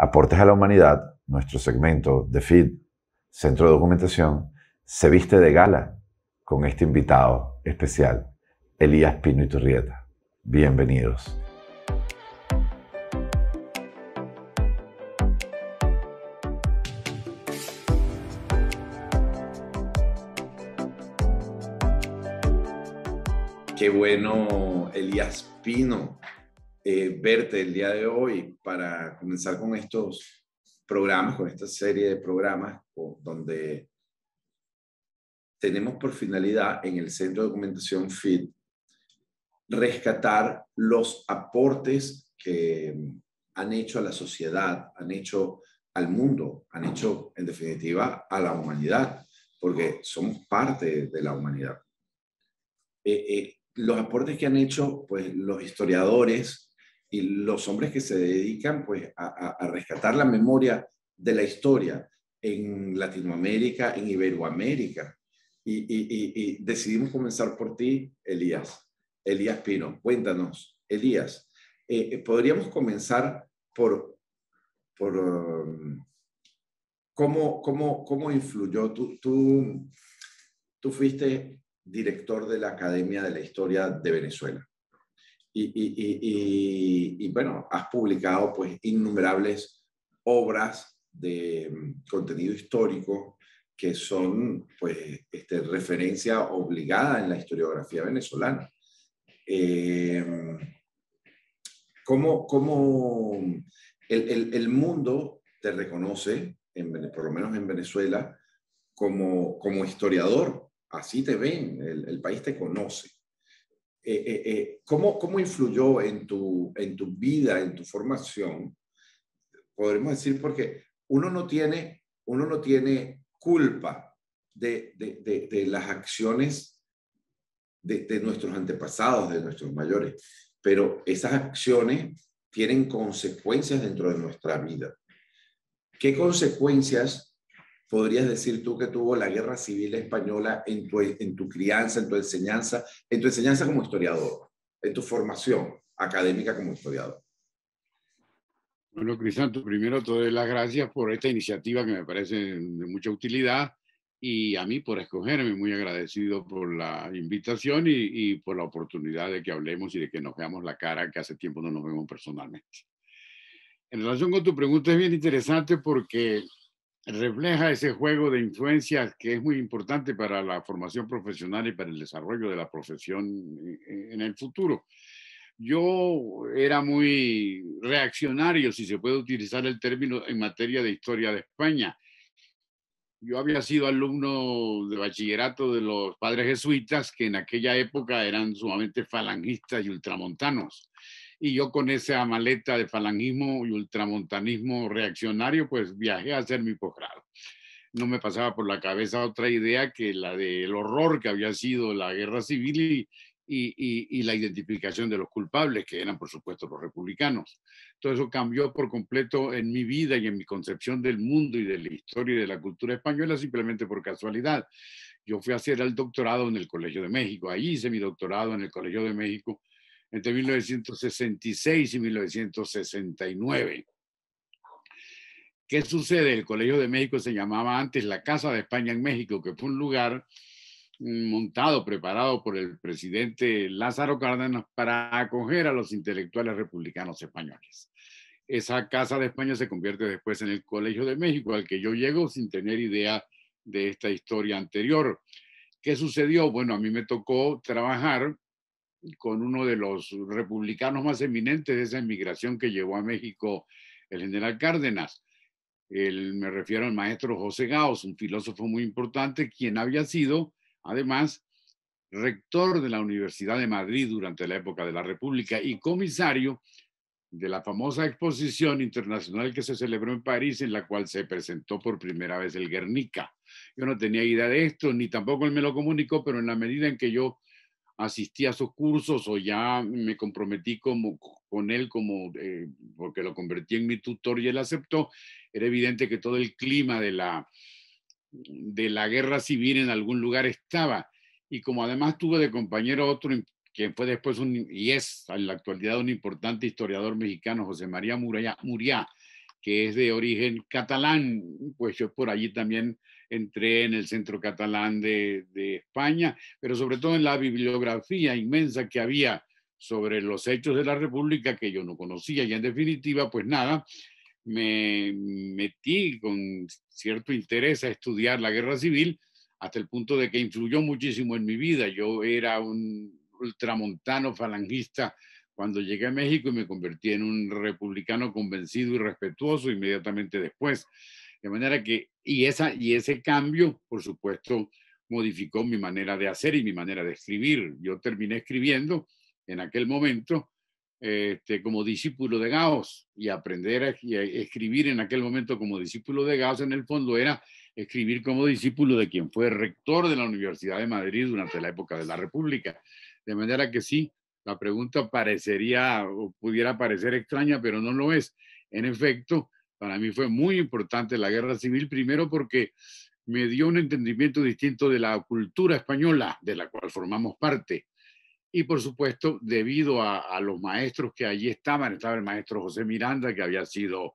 Aportes a la Humanidad, nuestro segmento de FID, Centro de Documentación, se viste de gala con este invitado especial, Elías Pino Iturrieta. Bienvenidos. Qué bueno, Elías Pino, eh, verte el día de hoy para comenzar con estos programas, con esta serie de programas donde tenemos por finalidad en el Centro de Documentación FIT rescatar los aportes que han hecho a la sociedad, han hecho al mundo, han hecho en definitiva a la humanidad, porque somos parte de la humanidad. Eh, eh, los aportes que han hecho pues, los historiadores y los hombres que se dedican pues, a, rescatar la memoria de la historia en Latinoamérica, en Iberoamérica. Y, decidimos comenzar por ti, Elías. Elías Pino, cuéntanos, Elías, eh, eh, podríamos comenzar por, por um, cómo, cómo, cómo influyó. Tú, tú, tú fuiste director de la Academia de la Historia de Venezuela. Y, bueno, has publicado pues innumerables obras de mm, contenido histórico que son pues este, referencia obligada en la historiografía venezolana. Eh, ¿Cómo, cómo el, el, mundo te reconoce, por lo menos en Venezuela, como, como historiador? así te ven, el, país te conoce. Eh, eh, eh, ¿cómo, ¿cómo, influyó en tu, en tu vida, en tu formación? Podremos decir porque uno no tiene, uno no tiene culpa de, de, de, las acciones de, nuestros antepasados, de nuestros mayores, pero esas acciones tienen consecuencias dentro de nuestra vida. ¿Qué consecuencias podrías decir tú que tuvo la guerra civil española en tu, en tu crianza, en tu enseñanza, en tu enseñanza como historiador, en tu formación académica como historiador? Bueno, Crisanto, primero te doy las gracias por esta iniciativa que me parece de mucha utilidad y a mí por escogerme, muy agradecido por la invitación y, y, por la oportunidad de que hablemos y de que nos veamos la cara, que hace tiempo no nos vemos personalmente. En relación con tu pregunta es bien interesante porque refleja ese juego de influencias que es muy importante para la formación profesional y para el desarrollo de la profesión en el futuro. Yo era muy reaccionario, si se puede utilizar el término, en materia de historia de España. Yo había sido alumno de bachillerato de los padres jesuitas, que en aquella época eran sumamente falangistas y ultramontanos y yo con esa maleta de falangismo y ultramontanismo reaccionario, pues viajé a hacer mi posgrado. No me pasaba por la cabeza otra idea que la del horror que había sido la guerra civil y, y, y, la identificación de los culpables, que eran por supuesto los republicanos. Todo eso cambió por completo en mi vida y en mi concepción del mundo y de la historia y de la cultura española simplemente por casualidad. Yo fui a hacer el doctorado en el Colegio de México, ahí hice mi doctorado en el Colegio de México entre 1966 y 1969. ¿Qué sucede? El Colegio de México se llamaba antes la Casa de España en México, que fue un lugar mm, montado, preparado por el presidente Lázaro Cárdenas para acoger a los intelectuales republicanos españoles. Esa Casa de España se convierte después en el Colegio de México, al que yo llego sin tener idea de esta historia anterior. ¿Qué sucedió? Bueno, a mí me tocó trabajar con uno de los republicanos más eminentes de esa inmigración que llevó a México el general Cárdenas. El, me refiero al maestro José Gauss, un filósofo muy importante, quien había sido, además, rector de la Universidad de Madrid durante la época de la República y comisario de la famosa exposición internacional que se celebró en París, en la cual se presentó por primera vez el Guernica. Yo no tenía idea de esto, ni tampoco él me lo comunicó, pero en la medida en que yo asistí a sus cursos o ya me comprometí como, con él como, eh, porque lo convertí en mi tutor y él aceptó, era evidente que todo el clima de la, de la guerra civil en algún lugar estaba. Y como además tuve de compañero otro que fue después un, y es en la actualidad un importante historiador mexicano, José María Muriá que es de origen catalán, pues yo por allí también entré en el Centro Catalán de, España, pero sobre todo en la bibliografía inmensa que había sobre los hechos de la República que yo no conocía y en definitiva, pues nada, me metí con cierto interés a estudiar la guerra civil hasta el punto de que influyó muchísimo en mi vida. Yo era un ultramontano falangista cuando llegué a México y me convertí en un republicano convencido y respetuoso inmediatamente después. De manera que, y, esa, y ese cambio, por supuesto, modificó mi manera de hacer y mi manera de escribir. Yo terminé escribiendo en aquel momento este, como discípulo de Gauss y aprender a, a, escribir en aquel momento como discípulo de Gauss en el fondo era escribir como discípulo de quien fue rector de la Universidad de Madrid durante la época de la República. De manera que sí, la pregunta parecería o pudiera parecer extraña, pero no lo es. En efecto, para mí fue muy importante la guerra civil, primero porque me dio un entendimiento distinto de la cultura española, de la cual formamos parte. Y por supuesto, debido a, los maestros que allí estaban, estaba el maestro José Miranda, que había sido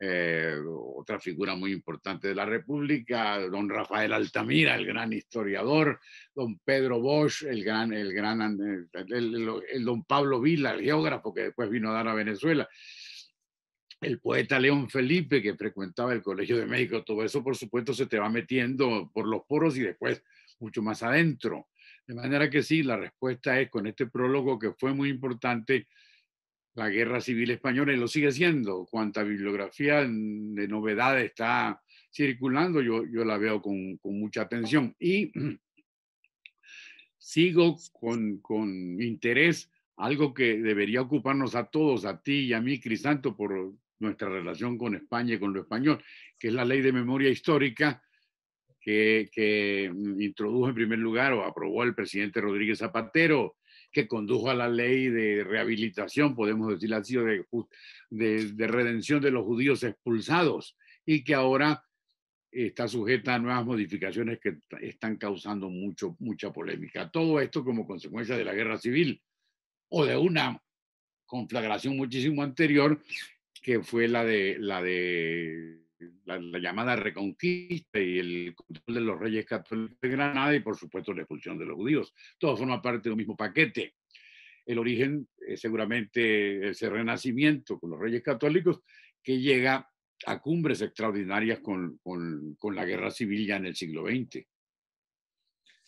eh, otra figura muy importante de la República, don Rafael Altamira, el gran historiador, don Pedro Bosch, el gran, el gran, el, don Pablo Vila, el geógrafo que después vino a dar a Venezuela, el poeta León Felipe que frecuentaba el Colegio de México, todo eso por supuesto se te va metiendo por los poros y después mucho más adentro. De manera que sí, la respuesta es con este prólogo que fue muy importante la Guerra Civil Española y lo sigue siendo. Cuanta bibliografía de novedades está circulando, yo, yo la veo con, con mucha atención. Y sigo con, con, interés algo que debería ocuparnos a todos, a ti y a mí, Crisanto, por nuestra relación con España y con lo español, que es la ley de memoria histórica que, que introdujo en primer lugar o aprobó el presidente Rodríguez Zapatero que condujo a la ley de rehabilitación, podemos decir así, de, de, de redención de los judíos expulsados y que ahora está sujeta a nuevas modificaciones que están causando mucho, mucha polémica. Todo esto como consecuencia de la guerra civil o de una conflagración muchísimo anterior, que fue la de la, de, la, la llamada reconquista y el control de los reyes católicos de Granada y por supuesto la expulsión de los judíos. Todo forma parte de un mismo paquete. El origen es seguramente ese renacimiento con los reyes católicos que llega a cumbres extraordinarias con, con, la guerra civil ya en el siglo XX.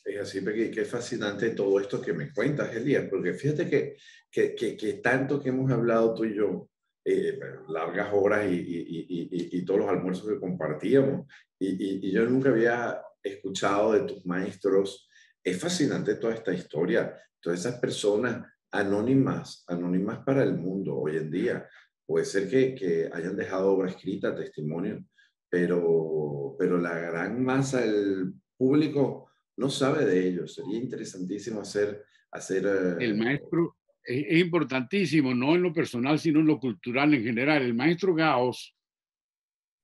Es así, que, que es fascinante todo esto que me cuentas, Elías, porque fíjate que, que, que tanto que hemos hablado tú y yo, eh, largas horas y, y, y, y, todos los almuerzos que compartíamos, y, yo nunca había escuchado de tus maestros. Es fascinante toda esta historia, todas esas personas anónimas, anónimas para el mundo hoy en día. Puede ser que, que hayan dejado obra escrita, testimonio, pero, pero la gran masa del público no sabe de ellos. Sería interesantísimo hacer... hacer eh, el maestro es, importantísimo, no en lo personal, sino en lo cultural en general. El maestro Gauss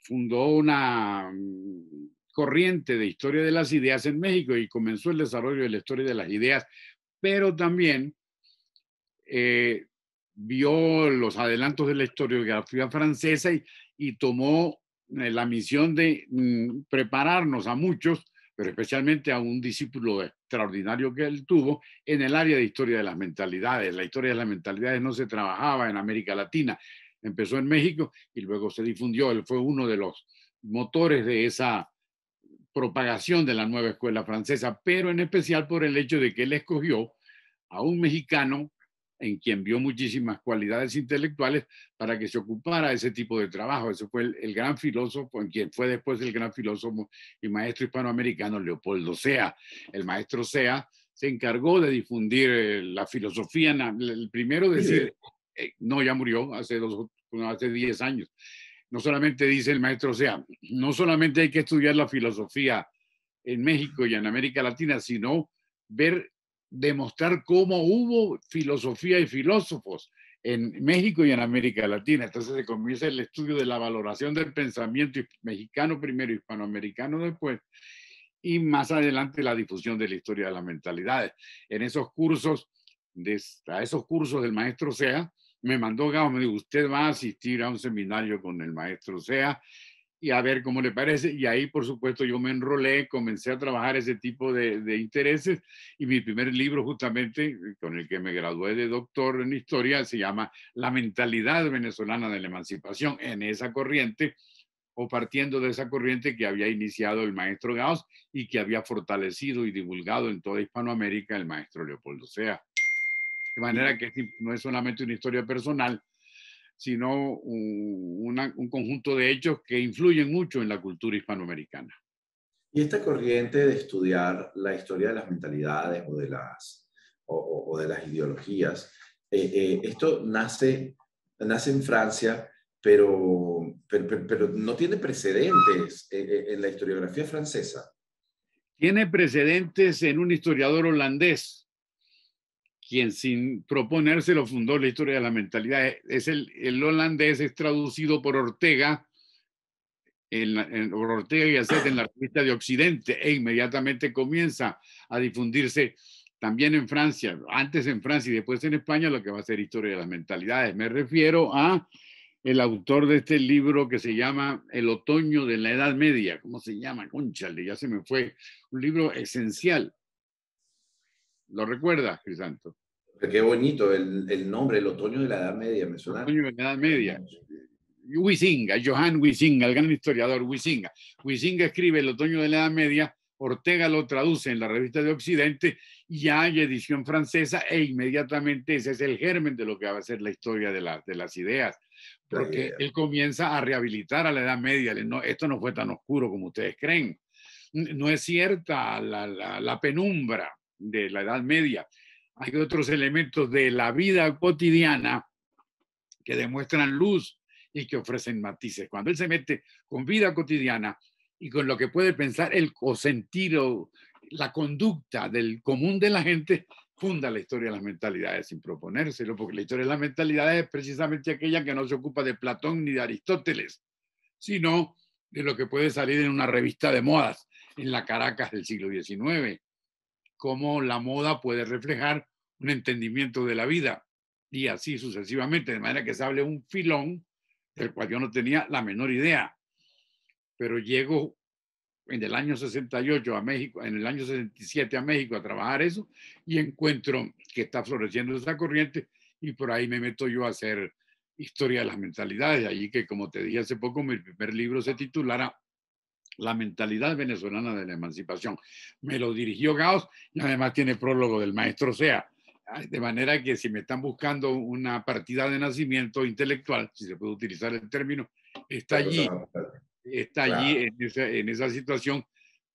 fundó una mm, corriente de historia de las ideas en México y comenzó el desarrollo de la historia de las ideas, pero también eh, vio los adelantos de la historiografía francesa y, y tomó eh, la misión de mm, prepararnos a muchos, pero especialmente a un discípulo extraordinario que él tuvo en el área de historia de las mentalidades. La historia de las mentalidades no se trabajaba en América Latina, empezó en México y luego se difundió. Él fue uno de los motores de esa propagación de la nueva escuela francesa, pero en especial por el hecho de que él escogió a un mexicano en quien vio muchísimas cualidades intelectuales para que se ocupara de ese tipo de trabajo. Ese fue el, el, gran filósofo, en quien fue después el gran filósofo y maestro hispanoamericano Leopoldo Sea. El maestro Sea se encargó de difundir eh, la filosofía, el primero decir, eh, no, ya murió hace, dos, hace 10 años. No solamente dice el maestro Sea, no solamente hay que estudiar la filosofía en México y en América Latina, sino ver demostrar cómo hubo filosofía y filósofos en México y en América Latina. Entonces se comienza el estudio de la valoración del pensamiento mexicano primero, hispanoamericano después, y más adelante la difusión de la historia de las mentalidades. En esos cursos, de, a esos cursos del maestro Sea, me mandó Gao, me dijo, usted va a asistir a un seminario con el maestro Sea y a ver cómo le parece. Y ahí, por supuesto, yo me enrolé, comencé a trabajar ese tipo de, de, intereses y mi primer libro justamente, con el que me gradué de doctor en historia, se llama La mentalidad venezolana de la emancipación en esa corriente o partiendo de esa corriente que había iniciado el maestro Gauss y que había fortalecido y divulgado en toda Hispanoamérica el maestro Leopoldo Sea. De manera que no es solamente una historia personal, sino un, un conjunto de hechos que influyen mucho en la cultura hispanoamericana. Y esta corriente de estudiar la historia de las mentalidades o de las, o, o de las ideologías, eh, eh, esto nace, nace en Francia, pero, pero, pero, no tiene precedentes eh, en la historiografía francesa. Tiene precedentes en un historiador holandés, quien sin proponérselo fundó la historia de la mentalidad. Es el, el holandés, es traducido por Ortega, en, en, por Ortega y Asset en la revista de Occidente e inmediatamente comienza a difundirse también en Francia, antes en Francia y después en España, lo que va a ser historia de las mentalidades. Me refiero a el autor de este libro que se llama El otoño de la Edad Media. ¿Cómo se llama? Conchale, ya se me fue. Un libro esencial ¿Lo recuerdas, Crisanto? Qué bonito el, el, nombre, el otoño de la Edad Media, me suena. El otoño de la Edad Media. Huizinga, Johann Huizinga, el gran historiador Huizinga. Huizinga escribe El otoño de la Edad Media, Ortega lo traduce en la revista de Occidente y ya hay edición francesa e inmediatamente ese es el germen de lo que va a ser la historia de, la, de las ideas. Porque él comienza a rehabilitar a la Edad Media. No, esto no fue tan oscuro como ustedes creen. No es cierta la, la, la penumbra de la Edad Media. Hay otros elementos de la vida cotidiana que demuestran luz y que ofrecen matices. Cuando él se mete con vida cotidiana y con lo que puede pensar el o sentir la conducta del común de la gente, funda la historia de las mentalidades sin proponérselo, porque la historia de las mentalidades es precisamente aquella que no se ocupa de Platón ni de Aristóteles, sino de lo que puede salir en una revista de modas en la Caracas del siglo XIX, cómo la moda puede reflejar un entendimiento de la vida y así sucesivamente, de manera que se hable un filón del cual yo no tenía la menor idea. Pero llego en el año 68 a México, en el año 67 a México a trabajar eso y encuentro que está floreciendo esa corriente y por ahí me meto yo a hacer historia de las mentalidades. Allí que, como te dije hace poco, mi primer libro se titulara la mentalidad venezolana de la emancipación. Me lo dirigió Gauss y además tiene prólogo del maestro Sea. De manera que si me están buscando una partida de nacimiento intelectual, si se puede utilizar el término, está allí, está allí en esa, en esa situación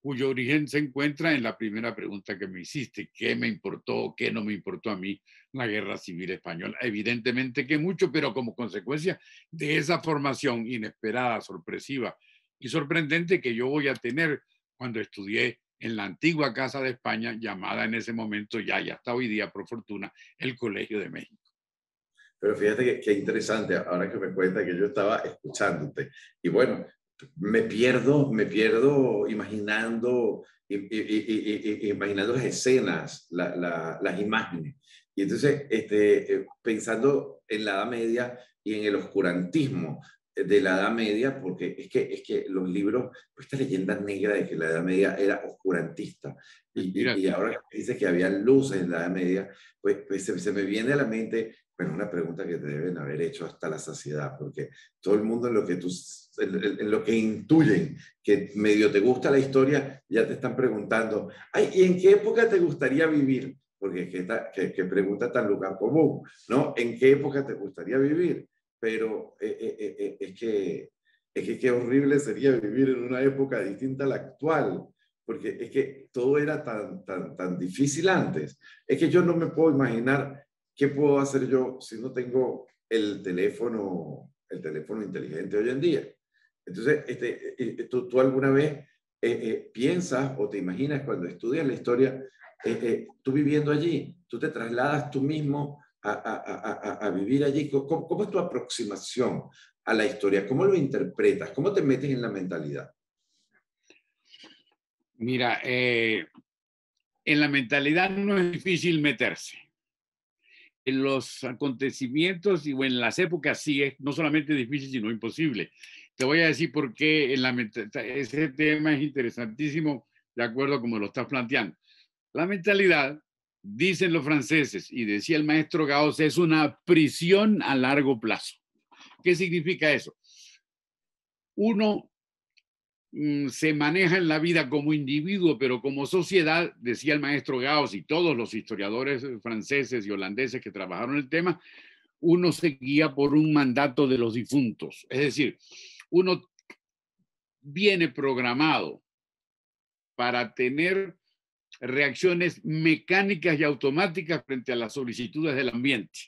cuyo origen se encuentra en la primera pregunta que me hiciste, ¿qué me importó, qué no me importó a mí la guerra civil española? Evidentemente que mucho, pero como consecuencia de esa formación inesperada, sorpresiva, y sorprendente que yo voy a tener cuando estudié en la antigua Casa de España, llamada en ese momento ya, ya hasta hoy día, por fortuna, el Colegio de México. Pero fíjate que, interesante, ahora que me cuenta que yo estaba escuchándote. Y bueno, me pierdo, me pierdo imaginando, imaginando las escenas, la, la, las imágenes. Y entonces, este, eh, pensando en la Edad Media y en el oscurantismo, de la Edad Media, porque es que, es que los libros, pues, esta leyenda negra de que la Edad Media era oscurantista, y, y, ahora que dices que había luces en la Edad Media, pues, pues se, me viene a la mente bueno, una pregunta que te deben haber hecho hasta la saciedad, porque todo el mundo en lo que, tú, en, lo que intuyen que medio te gusta la historia, ya te están preguntando, ay, ¿y en qué época te gustaría vivir? Porque qué, pregunta tan lugar común, ¿no? ¿En qué época te gustaría vivir? Pero eh, eh, eh, es, que, es que qué horrible sería vivir en una época distinta a la actual, porque es que todo era tan, tan, tan difícil antes. Es que yo no me puedo imaginar qué puedo hacer yo si no tengo el teléfono, el teléfono inteligente hoy en día. Entonces, este, ¿tú, tú alguna vez piensas o te imaginas cuando estudias la historia, tú viviendo allí, tú te trasladas tú mismo a, vivir allí? ¿Cómo, es tu aproximación a la historia? ¿Cómo lo interpretas? ¿Cómo te metes en la mentalidad? Mira, eh, en la mentalidad no es difícil meterse. en los acontecimientos y en las épocas sí es no solamente difícil, sino imposible. Te voy a decir por qué en la, ese tema es interesantísimo, de acuerdo como lo estás planteando. La mentalidad, dicen los franceses, y decía el maestro Gauss, es una prisión a largo plazo. ¿Qué significa eso? Uno mm, se maneja en la vida como individuo, pero como sociedad, decía el maestro Gauss y todos los historiadores franceses y holandeses que trabajaron el tema, uno se guía por un mandato de los difuntos. Es decir, uno viene programado para tener reacciones mecánicas y automáticas frente a las solicitudes del ambiente,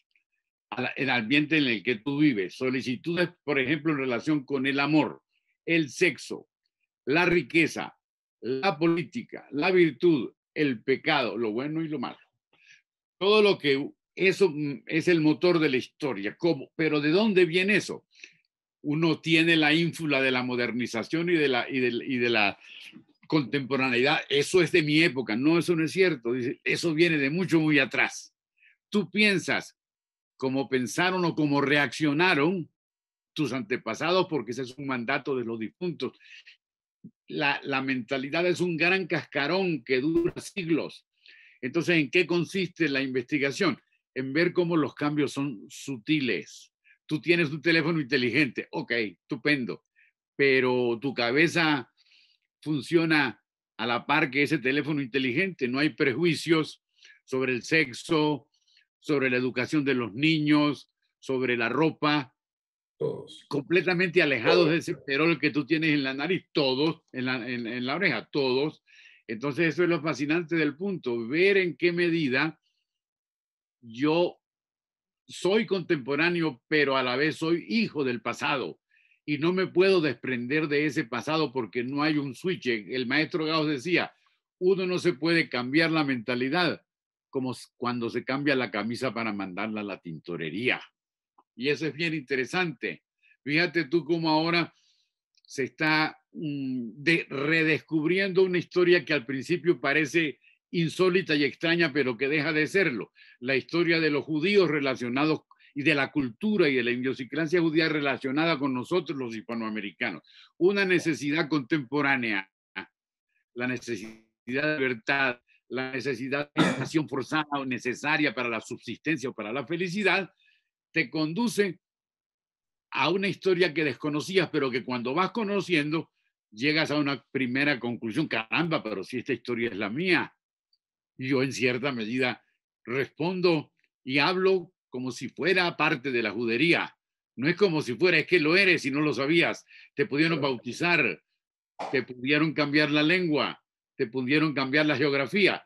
el ambiente en el que tú vives. Solicitudes, por ejemplo, en relación con el amor, el sexo, la riqueza, la política, la virtud, el pecado, lo bueno y lo malo. Todo lo que eso mm, es el motor de la historia. ¿Cómo? Pero ¿de dónde viene eso? uno tiene la ínfula de la modernización y de la, y de, la contemporaneidad. Eso es de mi época. No, eso no es cierto. eso viene de mucho, muy atrás. Tú piensas como pensaron o como reaccionaron tus antepasados, porque ese es un mandato de los difuntos. La, la mentalidad es un gran cascarón que dura siglos. Entonces, ¿en qué consiste la investigación? En ver cómo los cambios son sutiles tú tienes un teléfono inteligente, ok, estupendo, pero tu cabeza funciona a la par que ese teléfono inteligente, no hay prejuicios sobre el sexo, sobre la educación de los niños, sobre la ropa, todos. completamente alejados de ese perol que tú tienes en la nariz, todos, en la, en la oreja, todos. Entonces eso es lo fascinante del punto, ver en qué medida yo soy contemporáneo, pero a la vez soy hijo del pasado y no me puedo desprender de ese pasado porque no hay un switch. El maestro Gauss decía, uno no se puede cambiar la mentalidad como cuando se cambia la camisa para mandarla a la tintorería. Y eso es bien interesante. Fíjate tú cómo ahora se está mm, redescubriendo una historia que al principio parece insólita y extraña, pero que deja de serlo. La historia de los judíos relacionados y de la cultura y de la idiosincrasia judía relacionada con nosotros los hispanoamericanos. Una necesidad contemporánea, la necesidad de libertad, la necesidad de educación forzada o necesaria para la subsistencia o para la felicidad, te conduce a una historia que desconocías, pero que cuando vas conociendo, llegas a una primera conclusión, caramba, pero si esta historia es la mía, yo en cierta medida respondo y hablo como si fuera parte de la judería. No es como si fuera, es que lo eres y no lo sabías. Te pudieron bautizar, te pudieron cambiar la lengua, te pudieron cambiar la geografía,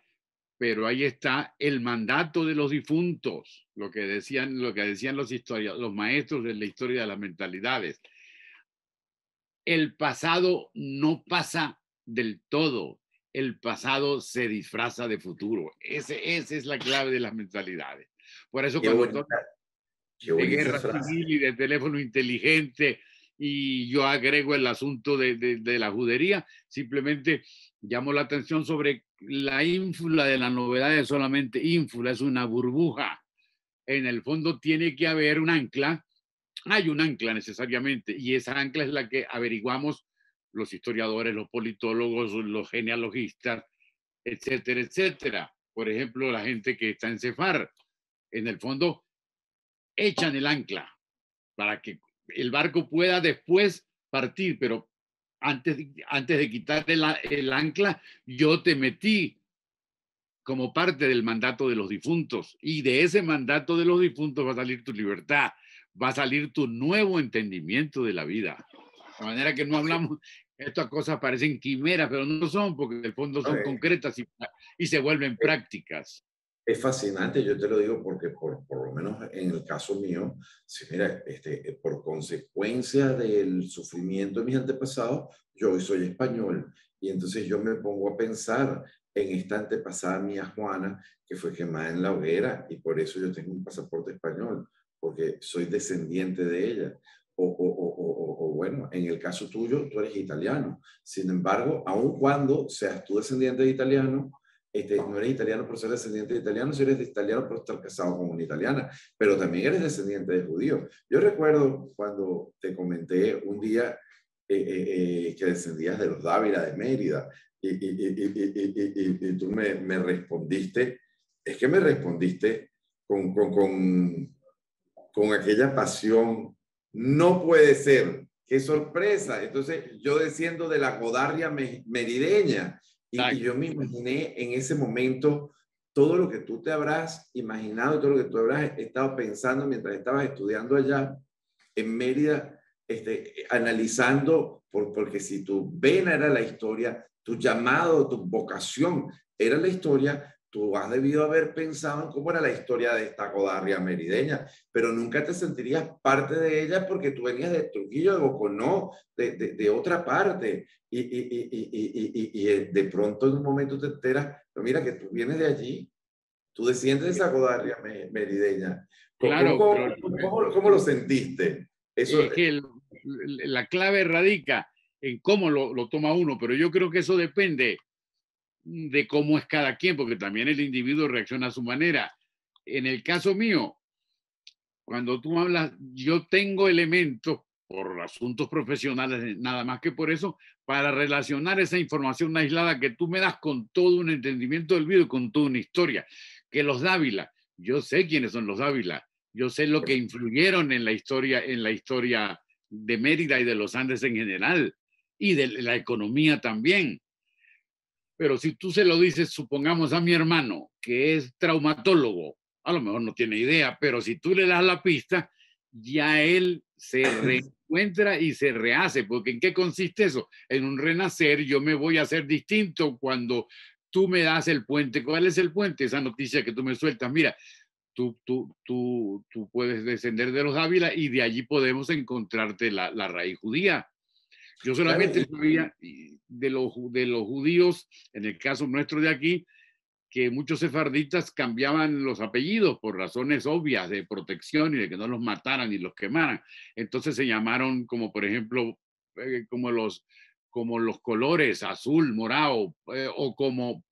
pero ahí está el mandato de los difuntos, lo que decían, lo que decían los, los maestros de la historia de las mentalidades. El pasado no pasa del todo, el pasado se disfraza de futuro. Ese, esa es la clave de las mentalidades. Por eso cuando de guerra civil y de teléfono inteligente y yo agrego el asunto de, de, la judería, simplemente llamo la atención sobre la ínfula de la novedad es solamente ínfula, es una burbuja. En el fondo tiene que haber un ancla, hay un ancla necesariamente, y esa ancla es la que averiguamos los historiadores, los politólogos, los genealogistas, etcétera, etcétera. Por ejemplo, la gente que está en Cefar, en el fondo, echan el ancla para que el barco pueda después partir, pero antes, antes de quitar el, el ancla, yo te metí como parte del mandato de los difuntos y de ese mandato de los difuntos va a salir tu libertad, va a salir tu nuevo entendimiento de la vida. De manera que no hablamos, estas cosas parecen quimeras, pero no son, porque en el fondo son concretas y, y, se vuelven prácticas. Es fascinante, yo te lo digo porque por, por lo menos en el caso mío, si mira, este, eh, por consecuencia del sufrimiento de mis antepasados, yo hoy soy español y entonces yo me pongo a pensar en esta antepasada mía Juana, que fue quemada en la hoguera y por eso yo tengo un pasaporte español, porque soy descendiente de ella o, bueno, en el caso tuyo, tú eres italiano. Sin embargo, aun cuando seas tú descendiente de italiano, este, no eres italiano por ser descendiente de italiano, si eres italiano por estar casado con una italiana, pero también eres descendiente de judío. Yo recuerdo cuando te comenté un día eh, eh, eh, que descendías de los Dávila de Mérida y, y tú me, me, respondiste, es que me respondiste con, con, con, con aquella pasión, no puede ser, qué sorpresa. Entonces yo desciendo de la Godarria merideña y, y, yo me imaginé en ese momento todo lo que tú te habrás imaginado, todo lo que tú habrás estado pensando mientras estabas estudiando allá en Mérida este, analizando, por, porque si tu vena era la historia, tu llamado, tu vocación era la historia, tú has debido haber pensado en cómo era la historia de esta codarria merideña, pero nunca te sentirías parte de ella porque tú venías de Trujillo, de Boconó, de, de, de otra parte, y, y, y, y, de pronto en un momento te enteras, pero mira que tú vienes de allí, tú desciendes de esa codarria merideña. Claro, ¿Cómo, cómo, lo sentiste? Eso, es que la clave radica en cómo lo, lo, toma uno, pero yo creo que eso depende de cómo es cada quien, porque también el individuo reacciona a su manera. En el caso mío, cuando tú hablas, yo tengo elementos por asuntos profesionales, nada más que por eso, para relacionar esa información aislada que tú me das con todo un entendimiento del video con toda una historia. Que los Dávila, yo sé quiénes son los Dávila, yo sé lo que influyeron en la historia, en la historia de Mérida y de los Andes en general, y de la economía también. Pero si tú se lo dices, supongamos a mi hermano, que es traumatólogo, a lo mejor no tiene idea, pero si tú le das la pista, ya él se reencuentra y se rehace, porque ¿en qué consiste eso? En un renacer yo me voy a hacer distinto cuando tú me das el puente. ¿Cuál es el puente? Esa noticia que tú me sueltas. Mira, tú, tú, tú, tú puedes descender de los Ávila y de allí podemos encontrarte la, la raíz judía. Yo solamente sabía de los, de los judíos, en el caso nuestro de aquí, que muchos sefarditas cambiaban los apellidos por razones obvias de protección y de que no los mataran y los quemaran. Entonces se llamaron como, por ejemplo, eh, como, los, como los colores azul, morado, eh, o como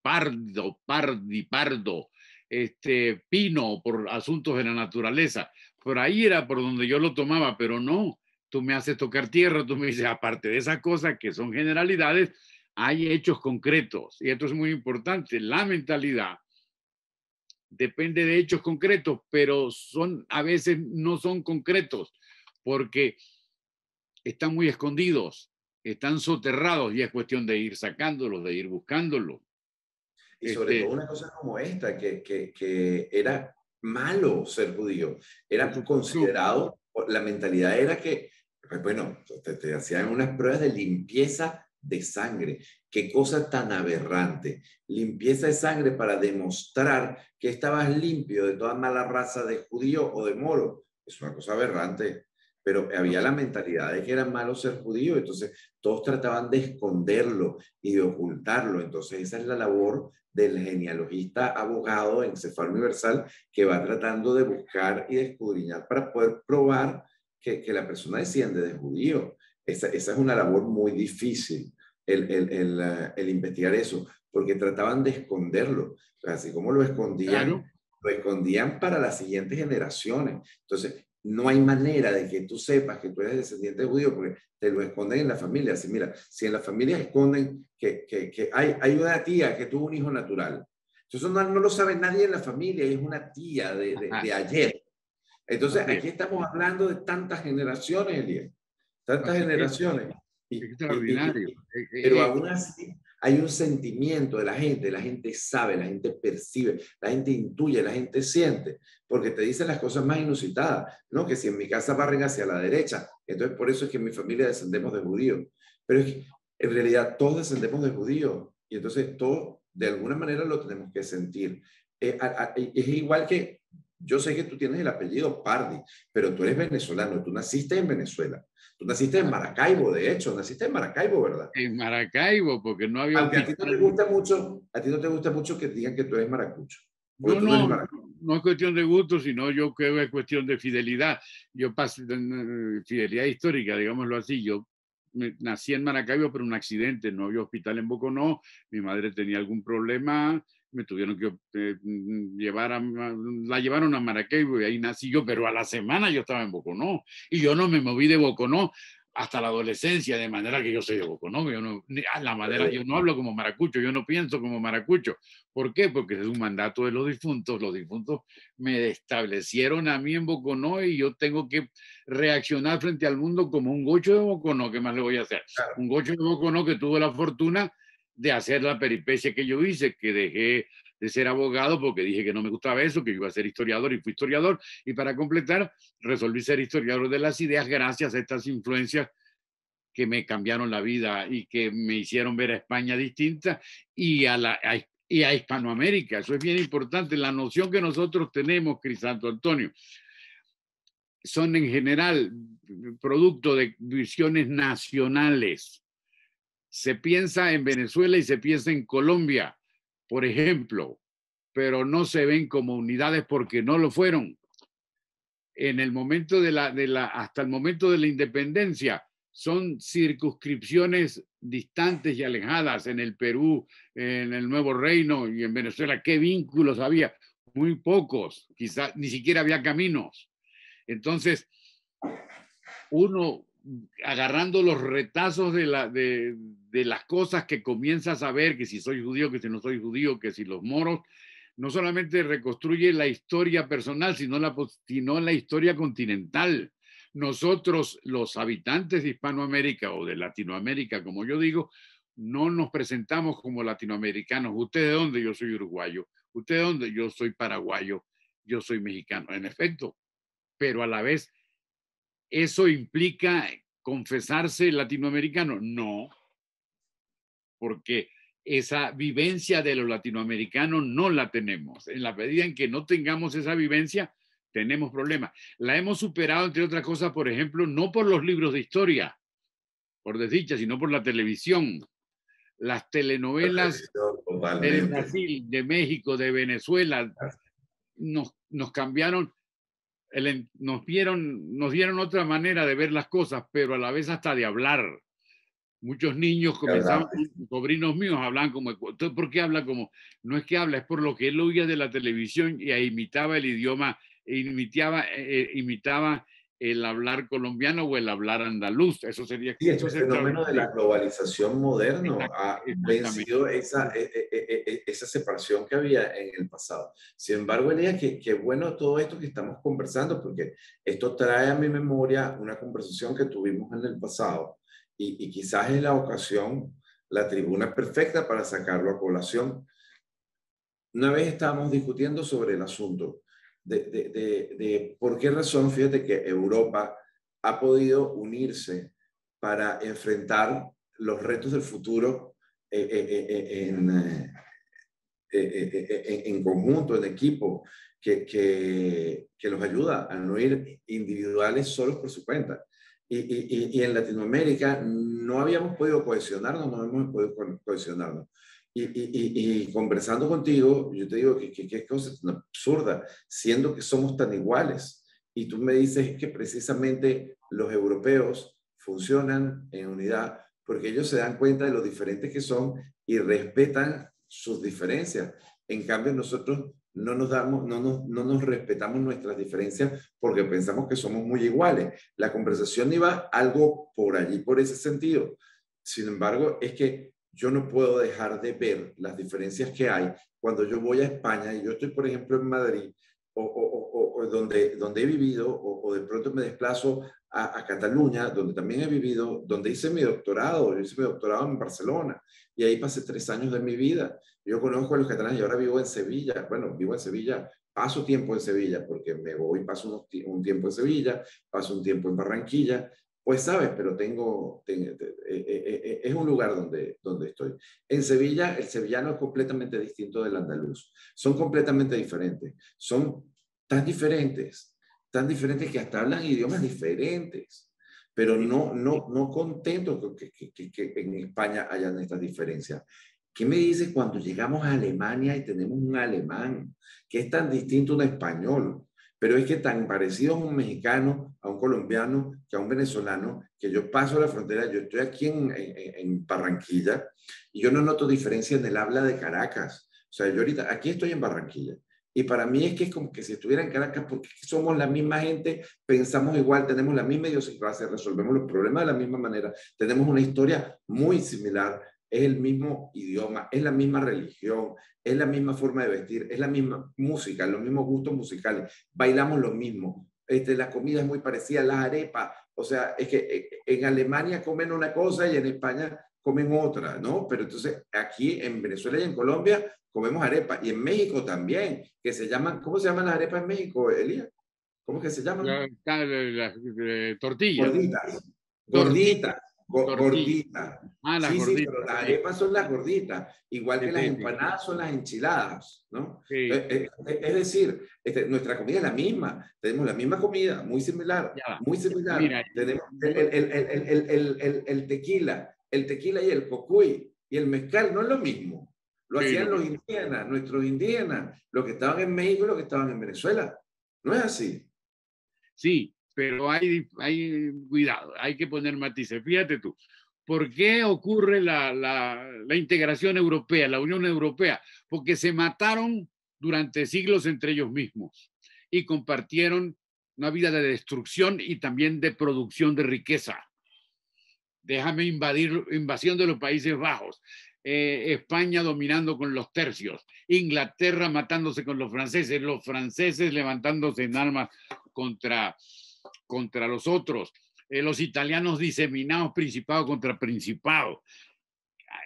pardo, pardi, pardo, este, pino por asuntos de la naturaleza. Por ahí era por donde yo lo tomaba, pero no, tú me haces tocar tierra, tú me dices, aparte de esas cosas que son generalidades, hay hechos concretos. Y esto es muy importante. La mentalidad depende de hechos concretos, pero son a veces no son concretos porque están muy escondidos, están soterrados y es cuestión de ir sacándolos, de ir buscándolos. Y sobre este todo una cosa como esta, que, que, que era malo ser judío, era considerado, la mentalidad era que, bueno, te, te hacían unas pruebas de limpieza de sangre. Qué cosa tan aberrante. Limpieza de sangre para demostrar que estabas limpio de toda mala raza de judío o de moro. Es una cosa aberrante. Pero había la mentalidad de que era malo ser judío, entonces todos trataban de esconderlo y de ocultarlo. Entonces esa es la labor del genealogista abogado en Cefal Universal que va tratando de buscar y de escudriñar para poder probar que, que la persona desciende de judío. Esa, esa, es una labor muy difícil, el, el, el, el, investigar eso, porque trataban de esconderlo. Así como lo escondían, lo escondían para las siguientes generaciones. Entonces, no hay manera de que tú sepas que tú eres descendiente de judío porque te lo esconden en la familia. Así, mira, si en la familia esconden que, que, que hay, hay, una tía que tuvo un hijo natural, entonces no, no, lo sabe nadie en la familia, es una tía de, de, de ayer. Entonces, aquí estamos hablando de tantas generaciones, Elías, tantas generaciones. Y, extraordinario. pero aún así, hay un sentimiento de la gente, la gente sabe, la gente percibe, la gente intuye, la gente siente, porque te dicen las cosas más inusitadas, ¿no? Que si en mi casa barren hacia la derecha, entonces por eso es que en mi familia descendemos de judíos. Pero es que en realidad todos descendemos de judíos y entonces todo de alguna manera lo tenemos que sentir. Eh, es igual que yo sé que tú tienes el apellido Pardi, pero tú eres venezolano, tú naciste en Venezuela. Tú naciste en Maracaibo, de hecho, naciste en Maracaibo, ¿verdad? En Maracaibo, porque no había... Aunque a ti no te gusta mucho, a ti no te gusta mucho que digan que tú eres maracucho. No, no, no es cuestión de gusto, sino yo creo que es cuestión de fidelidad. Yo paso, fidelidad histórica, digámoslo así. Yo nací en Maracaibo, pero un accidente, no había hospital en Boconó, mi madre tenía algún problema, me tuvieron que eh, llevar a, la llevaron a Maracaibo y ahí nací yo, pero a la semana yo estaba en Boconó y yo no me moví de Boconó hasta la adolescencia, de manera que yo soy de Boconó, yo no, la madera, yo no hablo como maracucho, yo no pienso como maracucho. ¿Por qué? Porque es un mandato de los difuntos, los difuntos me establecieron a mí en Boconó y yo tengo que reaccionar frente al mundo como un gocho de Boconó, ¿qué más le voy a hacer? Un gocho de Boconó que tuvo la fortuna de hacer la peripecia que yo hice, que dejé de ser abogado porque dije que no me gustaba eso, que iba a ser historiador y fui historiador. Y para completar, resolví ser historiador de las ideas gracias a estas influencias que me cambiaron la vida y que me hicieron ver a España distinta y a, la, y a Hispanoamérica. Eso es bien importante. La noción que nosotros tenemos, Crisanto Antonio, son en general producto de visiones nacionales. Se piensa en Venezuela y se piensa en Colombia por ejemplo, pero no se ven como unidades porque no lo fueron. En el momento de la, de la, hasta el momento de la independencia, son circunscripciones distantes y alejadas en el Perú, en el Nuevo Reino y en Venezuela. ¿Qué vínculos había? Muy pocos, quizás ni siquiera había caminos. Entonces, uno agarrando los retazos de, la, de, de, las cosas que comienza a saber, que si soy judío, que si no soy judío, que si los moros, no solamente reconstruye la historia personal, sino la, sino la historia continental. Nosotros, los habitantes de Hispanoamérica o de Latinoamérica, como yo digo, no nos presentamos como latinoamericanos. ¿Usted de dónde? Yo soy uruguayo. ¿Usted de dónde? Yo soy paraguayo. Yo soy mexicano. En efecto, pero a la vez ¿Eso implica confesarse latinoamericano? No, porque esa vivencia de los latinoamericanos no la tenemos. En la medida en que no tengamos esa vivencia, tenemos problemas. La hemos superado, entre otras cosas, por ejemplo, no por los libros de historia, por desdicha, sino por la televisión. Las telenovelas de Brasil, de México, de Venezuela, nos, nos cambiaron nos, dieron, nos dieron otra manera de ver las cosas, pero a la vez hasta de hablar. Muchos niños comenzaban, sobrinos míos hablan como, ¿por qué habla como? No es que habla, es por lo que él oía de la televisión y imitaba el idioma, imitaba, eh, eh, imitaba el hablar colombiano o el hablar andaluz. Eso sería... Sí, el fenómeno de la globalización moderno ha vencido esa, e, e, e, esa separación que había en el pasado. Sin embargo, Elías, que, que bueno todo esto que estamos conversando, porque esto trae a mi memoria una conversación que tuvimos en el pasado y, y quizás es la ocasión, la tribuna perfecta para sacarlo a colación. Una vez estábamos discutiendo sobre el asunto de, por qué razón, fíjate que Europa ha podido unirse para enfrentar los retos del futuro en, en, conjunto, en equipo, que, que, que, los ayuda a no ir individuales solos por su cuenta. Y, y, y, en Latinoamérica no habíamos podido cohesionarnos, no hemos podido cohesionarnos. Y, conversando contigo, yo te digo que, qué cosa tan absurda, siendo que somos tan iguales. Y tú me dices que precisamente los europeos funcionan en unidad porque ellos se dan cuenta de lo diferentes que son y respetan sus diferencias. En cambio, nosotros no nos, damos, no nos, no nos respetamos nuestras diferencias porque pensamos que somos muy iguales. La conversación iba algo por allí, por ese sentido. Sin embargo, es que yo no puedo dejar de ver las diferencias que hay cuando yo voy a España y yo estoy, por ejemplo, en Madrid o, o, o donde, donde he vivido o, de pronto me desplazo a, a, Cataluña, donde también he vivido, donde hice mi doctorado, yo hice mi doctorado en Barcelona y ahí pasé tres años de mi vida. Yo conozco a los catalanes y ahora vivo en Sevilla. Bueno, vivo en Sevilla, paso tiempo en Sevilla porque me voy, paso un tiempo en Sevilla, paso un tiempo en Barranquilla pues sabes, pero tengo, eh, eh, eh, es un lugar donde, donde estoy. En Sevilla, el sevillano es completamente distinto del andaluz. Son completamente diferentes. Son tan diferentes, tan diferentes que hasta hablan idiomas diferentes. Pero no, no, no contento que, que, que, en España hayan estas diferencias. ¿Qué me dices cuando llegamos a Alemania y tenemos un alemán que es tan distinto a un español? pero es que tan parecido a un mexicano, a un colombiano que a un venezolano, que yo paso la frontera, yo estoy aquí en, en, Barranquilla y yo no noto diferencia en el habla de Caracas. O sea, yo ahorita, aquí estoy en Barranquilla. Y para mí es que es como que si estuviera en Caracas, porque somos la misma gente, pensamos igual, tenemos la misma idiosincrasia, resolvemos los problemas de la misma manera, tenemos una historia muy similar, es el mismo idioma, es la misma religión, es la misma forma de vestir, es la misma música, los mismos gustos musicales, bailamos lo mismo, este, la comida es muy parecida, las arepas, o sea, es que eh, en Alemania comen una cosa y en España comen otra, ¿no? Pero entonces aquí en Venezuela y en Colombia comemos arepas y en México también, que se llaman, ¿cómo se llaman las arepas en México, Elías? ¿Cómo que se llaman? Las tortillas. Gorditas. Gorditas. Gordita. Ah, las sí, gorditas. Sí, pero las arepas son las gorditas, igual que las empanadas son las enchiladas, ¿no? Eh, eh, es, decir, este, nuestra comida es la misma, tenemos la misma comida, muy similar, muy similar. tenemos el, el, el, el, tequila, el tequila y el cocuy y el mezcal no es lo mismo. Lo hacían los indígenas, nuestros indígenas, los que estaban en México y los que estaban en Venezuela. No es así. Sí, pero hay, hay cuidado, hay que poner matices. Fíjate tú, ¿por qué ocurre la, la, la integración europea, la Unión Europea? Porque se mataron durante siglos entre ellos mismos y compartieron una vida de destrucción y también de producción de riqueza. Déjame invadir, invasión de los Países Bajos, eh, España dominando con los tercios, Inglaterra matándose con los franceses, los franceses levantándose en armas contra contra los otros, eh, los italianos diseminados principado contra principado.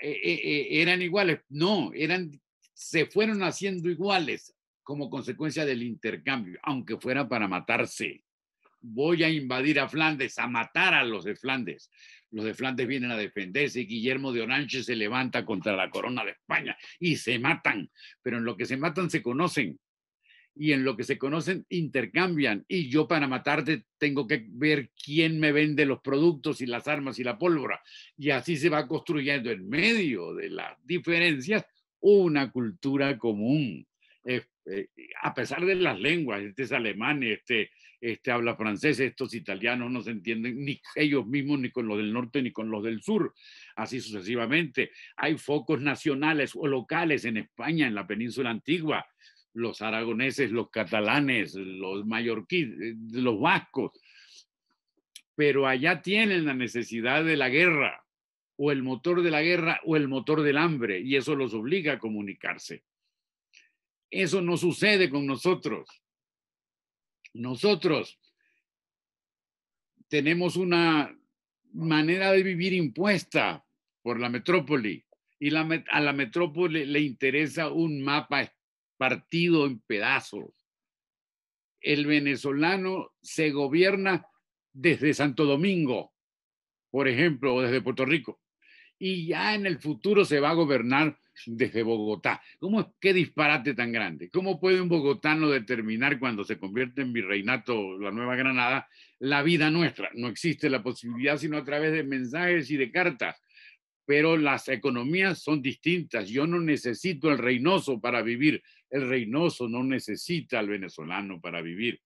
Eh, eh, eran iguales, no, eran, se fueron haciendo iguales como consecuencia del intercambio, aunque fuera para matarse. Voy a invadir a Flandes, a matar a los de Flandes. Los de Flandes vienen a defenderse Guillermo de Orange se levanta contra la corona de España y se matan, pero en lo que se matan se conocen y en lo que se conocen intercambian. Y yo para matarte tengo que ver quién me vende los productos y las armas y la pólvora. Y así se va construyendo en medio de las diferencias una cultura común. Eh, eh, a pesar de las lenguas este es alemán este este habla francés estos italianos no se entienden ni ellos mismos ni con los del norte ni con los del sur así sucesivamente. Hay focos nacionales o locales en España en la península antigua los aragoneses, los catalanes, los mallorquíes, eh, los vascos, pero allá tienen la necesidad de la guerra, o el motor de la guerra, o el motor del hambre, y eso los obliga a comunicarse. Eso no sucede con nosotros. Nosotros tenemos una manera de vivir impuesta por la metrópoli y a la metrópoli le interesa un mapa partido en pedazos. El venezolano se gobierna desde Santo Domingo, por ejemplo, o desde Puerto Rico. Y ya en el futuro se va a gobernar desde Bogotá. ¿Cómo es qué disparate tan grande? ¿Cómo puede un bogotano determinar cuando se convierte en virreinato la Nueva Granada la vida nuestra? No existe la posibilidad sino a través de mensajes y de cartas. Pero las economías son distintas. Yo no necesito el Reynoso para vivir. El Reynoso no necesita al venezolano para vivir.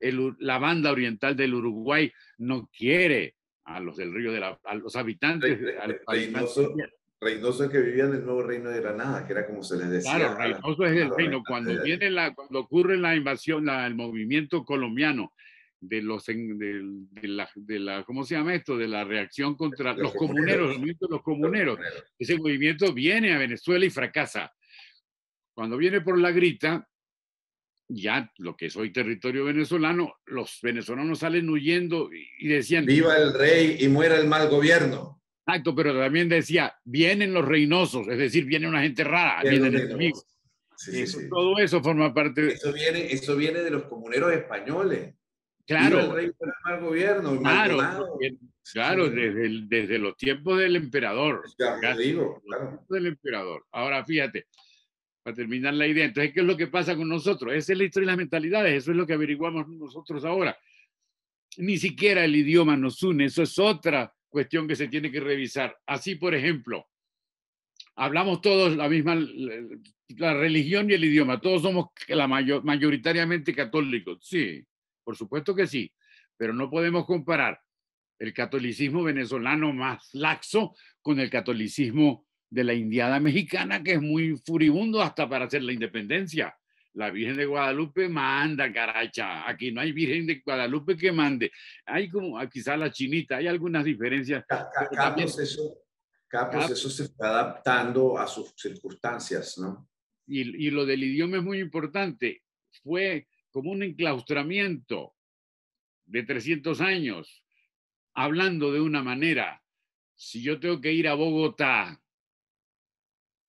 la banda oriental del Uruguay no quiere a los del río de la, a los habitantes. Reynoso, Reynoso es que vivía en el nuevo reino de Granada, que era como se les decía. Claro, Reynoso es el reino. Cuando viene la, cuando ocurre la invasión, la, el movimiento colombiano de los de, la, de, la, ¿cómo se llama esto? De la reacción contra los, comuneros, el movimiento de los comuneros. Ese movimiento viene a Venezuela y fracasa. Cuando viene por la grita, ya lo que es hoy territorio venezolano, los venezolanos salen huyendo y decían... Viva el rey y muera el mal gobierno. Exacto, pero también decía, vienen los reinosos, es decir, viene una gente rara, vienen enemigos. Sí, sí, Todo eso forma parte de... Eso viene, eso viene de los comuneros españoles. Claro. el rey el mal gobierno. claro, claro desde, desde los tiempos del emperador. Ya, digo, claro. Del emperador. Ahora, fíjate, para terminar la idea. Entonces, ¿qué es lo que pasa con nosotros? Esa es la historia de las mentalidades, eso es lo que averiguamos nosotros ahora. Ni siquiera el idioma nos une, eso es otra cuestión que se tiene que revisar. Así, por ejemplo, hablamos todos la misma, la religión y el idioma, todos somos la mayor, mayoritariamente católicos, sí, por supuesto que sí, pero no podemos comparar el catolicismo venezolano más laxo con el catolicismo de la indiada mexicana, que es muy furibundo hasta para hacer la independencia. La Virgen de Guadalupe manda, caracha. Aquí no hay Virgen de Guadalupe que mande. Hay como ah, quizá la chinita, hay algunas diferencias. Cada, proceso, se está adaptando a sus circunstancias, ¿no? Y, y lo del idioma es muy importante. Fue como un enclaustramiento de 300 años hablando de una manera. Si yo tengo que ir a Bogotá,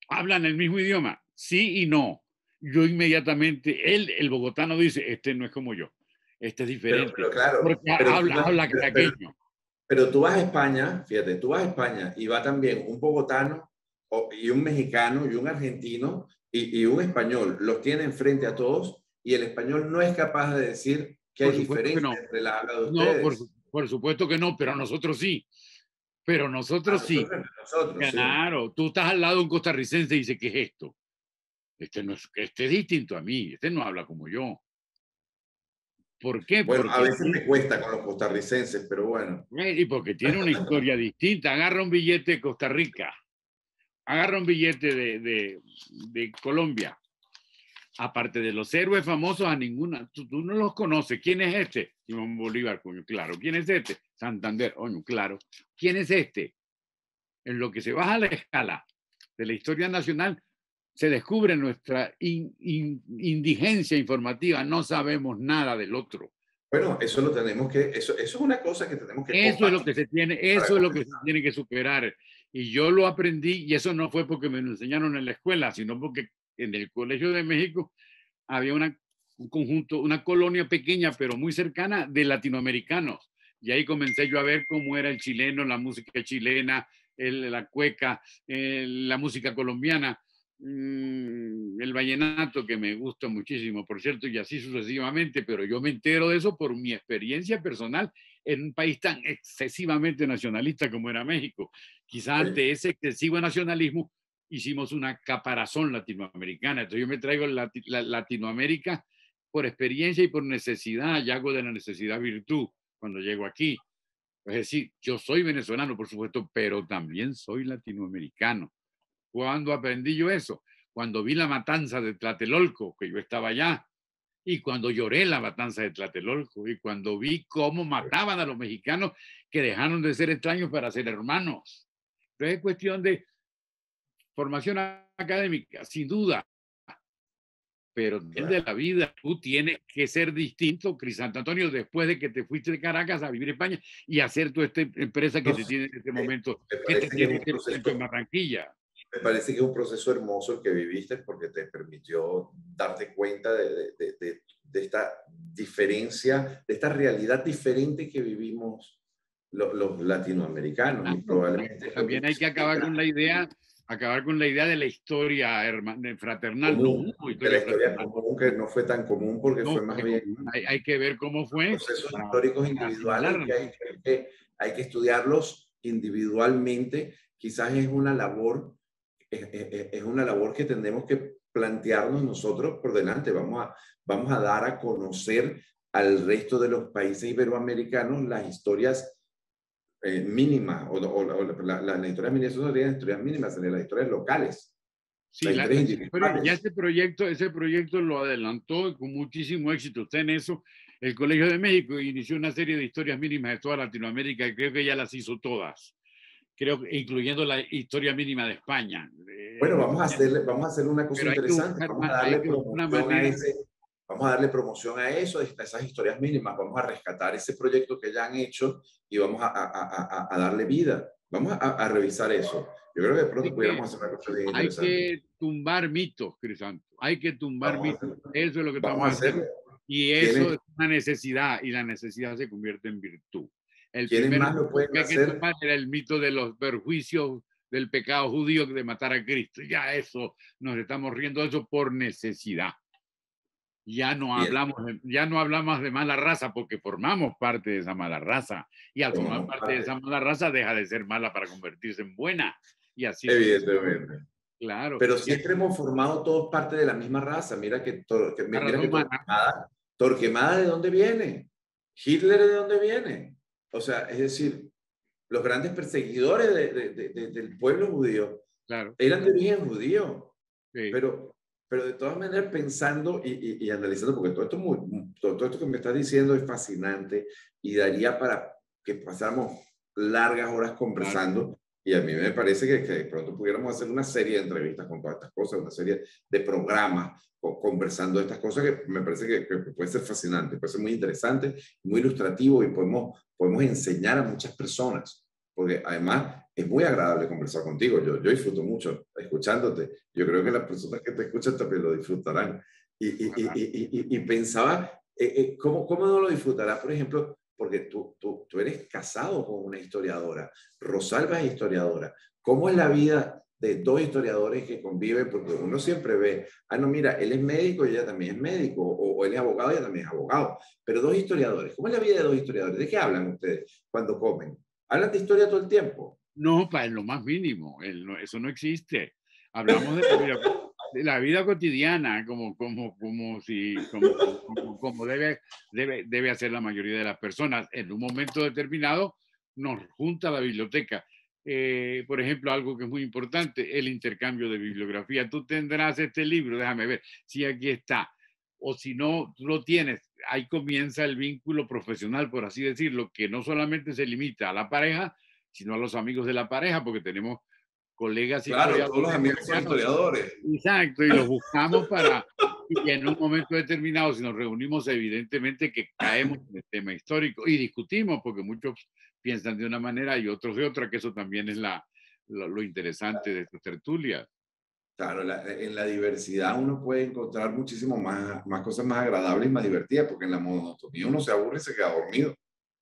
hablan el mismo idioma, sí y no. Yo inmediatamente, él, el bogotano dice, este no es como yo, este es diferente. Pero, claro, porque habla, habla pero, pero, tú vas a España, fíjate, tú vas a España y va también un bogotano y un mexicano y un argentino y, y un español. Los tienen frente a todos y el español no es capaz de decir que hay diferencia entre la habla de ustedes. No, por, por supuesto que no, pero nosotros sí. Pero nosotros ah, sí. claro, tú estás al lado de un costarricense y dice, ¿qué es esto? Este, no es, este es distinto a mí, este no habla como yo. ¿Por qué? Bueno, a veces me cuesta con los costarricenses, pero bueno. Y porque tiene una historia distinta. Agarra un billete de Costa Rica, agarra un billete de, de, de Colombia, aparte de los héroes famosos, a ninguna, tú, no los conoces. ¿Quién es este? Simón Bolívar, coño, claro. ¿Quién es este? Santander, coño, claro. ¿Quién es este? En lo que se baja la escala de la historia nacional, se descubre nuestra indigencia informativa. No sabemos nada del otro. Bueno, eso lo tenemos que, eso, eso es una cosa que tenemos que. Eso es lo que se tiene, eso es lo que se tiene que superar. Y yo lo aprendí, y eso no fue porque me lo enseñaron en la escuela, sino porque en el Colegio de México había una, un conjunto, una colonia pequeña, pero muy cercana de latinoamericanos. Y ahí comencé yo a ver cómo era el chileno, la música chilena, el, la cueca, la música colombiana, mm, el vallenato, que me gusta muchísimo, por cierto, y así sucesivamente, pero yo me entero de eso por mi experiencia personal en un país tan excesivamente nacionalista como era México. Quizá ante ese excesivo nacionalismo hicimos una caparazón latinoamericana. Entonces yo me traigo la, Latinoamérica por experiencia y por necesidad, y hago de la necesidad virtud cuando llego aquí. Es decir, yo soy venezolano, por supuesto, pero también soy latinoamericano. ¿Cuándo aprendí yo eso? Cuando vi la matanza de Tlatelolco, que yo estaba allá, y cuando lloré la matanza de Tlatelolco, y cuando vi cómo mataban a los mexicanos que dejaron de ser extraños para ser hermanos. Entonces es cuestión de formación académica, sin duda, pero de la vida tú tienes que ser distinto, Crisanto Antonio, después de que te fuiste de Caracas a vivir en España y hacer tu esta empresa que te tiene en este momento, que te tiene en Barranquilla. Me parece que es un proceso hermoso el que viviste porque te permitió darte cuenta de, de, de, de esta diferencia, de esta realidad diferente que vivimos los, los latinoamericanos. y probablemente también hay que acabar con la idea acabar con la idea de la historia fraternal. no, la historia común que no fue tan común porque fue más bien... Hay, hay, que ver cómo fue. Procesos históricos individuales que hay, que hay, que estudiarlos individualmente. Quizás es una labor, es, es, una labor que tenemos que plantearnos nosotros por delante. Vamos a, vamos a dar a conocer al resto de los países iberoamericanos las historias eh, mínima, o, la, la, historia mínima son las historias mínimas, las historias locales. Sí, la, ya ese proyecto, ese proyecto lo adelantó con muchísimo éxito. Usted en eso, el Colegio de México inició una serie de historias mínimas de toda Latinoamérica y creo que ya las hizo todas. Creo incluyendo la historia mínima de España. Bueno, vamos a hacerle, vamos a hacer una cosa interesante. Vamos a darle una manera, vamos a darle promoción a eso, a esas historias mínimas, vamos a rescatar ese proyecto que ya han hecho y vamos a, a, a, darle vida. Vamos a, revisar eso. Yo creo que de pronto pudiéramos hacer una cosa bien. Hay que tumbar mitos, Crisanto. Hay que tumbar mitos. Eso es lo que estamos haciendo. Y eso es una necesidad y la necesidad se convierte en virtud. El primer más lo pueden hacer? era el mito de los perjuicios del pecado judío de matar a Cristo. Ya eso, nos estamos riendo de eso por necesidad ya no hablamos ya no hablamos de mala raza porque formamos parte de esa mala raza y al formar parte de esa mala raza deja de ser mala para convertirse en buena y así evidentemente claro pero siempre hemos formado todos parte de la misma raza mira que, mira que Torquemada, Torquemada de dónde viene Hitler de dónde viene. O sea, es decir, los grandes perseguidores del pueblo judío claro. eran de origen judío. Pero, pero de todas maneras pensando y, analizando, porque todo esto, muy, todo, esto que me estás diciendo es fascinante y daría para que pasáramos largas horas conversando. Y a mí me parece que, que, de pronto pudiéramos hacer una serie de entrevistas con todas estas cosas, una serie de programas conversando de estas cosas que me parece que, puede ser fascinante, puede ser muy interesante, muy ilustrativo y podemos, podemos enseñar a muchas personas, porque además es muy agradable conversar contigo. Yo, yo disfruto mucho escuchándote. Yo creo que las personas que te escuchan también lo disfrutarán. Y, y, y, y pensaba, eh, eh, ¿cómo, ¿cómo no lo disfrutarás, por ejemplo, porque tú, tú, tú eres casado con una historiadora, Rosalba es historiadora. ¿Cómo es la vida de dos historiadores que conviven? Porque uno siempre ve, ah, no, mira, él es médico y ella también es médico, o, él es abogado y ella también es abogado. Pero dos historiadores, ¿cómo es la vida de dos historiadores? ¿De qué hablan ustedes cuando comen? ¿Hablan de historia todo el tiempo? No, para lo más mínimo, eso no existe. Hablamos de la de la vida cotidiana, como, como, como, si, como, como, debe, debe, debe hacer la mayoría de las personas. En un momento determinado nos junta la biblioteca. Eh, por ejemplo, algo que es muy importante, el intercambio de bibliografía. Tú tendrás este libro, déjame ver si aquí está. O si no, tú lo tienes. Ahí comienza el vínculo profesional, por así decirlo, que no solamente se limita a la pareja, sino a los amigos de la pareja, porque tenemos colegas claro, todos los amigos son historiadores. Exacto, y los buscamos para, y en un momento determinado, si nos reunimos, evidentemente que caemos en el tema histórico y discutimos, porque muchos piensan de una manera y otros de otra, que eso también es la, lo, interesante de estas tertulias. Claro, en la diversidad uno puede encontrar muchísimo más, más cosas más agradables y más divertidas, porque en la monotonía uno se aburre y se queda dormido.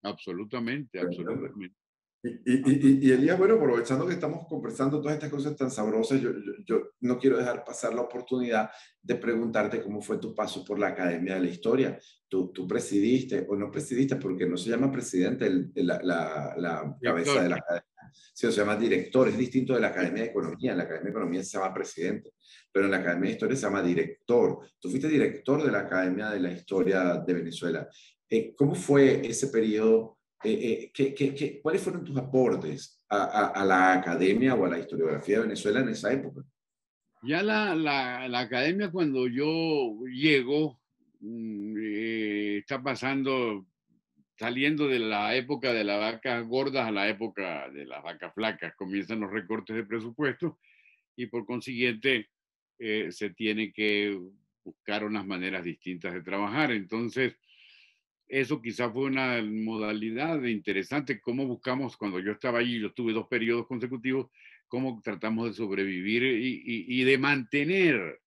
Absolutamente, absolutamente. Y, y, y, Elías, bueno, aprovechando que estamos conversando todas estas cosas tan sabrosas, yo, yo, no quiero dejar pasar la oportunidad de preguntarte cómo fue tu paso por la Academia de la Historia. Tú, tú presidiste, o no presidiste, porque no se llama presidente la, la, la cabeza de la academia, sino se llama director, es distinto de la Academia de Economía. En la Academia de Economía se llama presidente, pero en la Academia de Historia se llama director. Tú fuiste director de la Academia de la Historia de Venezuela. Eh, ¿Cómo fue ese periodo? Eh, eh, cuáles fueron tus aportes a, la academia o a la historiografía de Venezuela en esa época? Ya la, la, academia cuando yo llego mm, eh, está pasando, saliendo de la época de las vacas gordas a la época de las vacas flacas. Comienzan los recortes de presupuesto y por consiguiente se tiene que buscar unas maneras distintas de trabajar. Entonces, eso quizá fue una modalidad interesante, cómo buscamos, cuando yo estaba allí, yo tuve dos periodos consecutivos, cómo tratamos de sobrevivir y, de mantener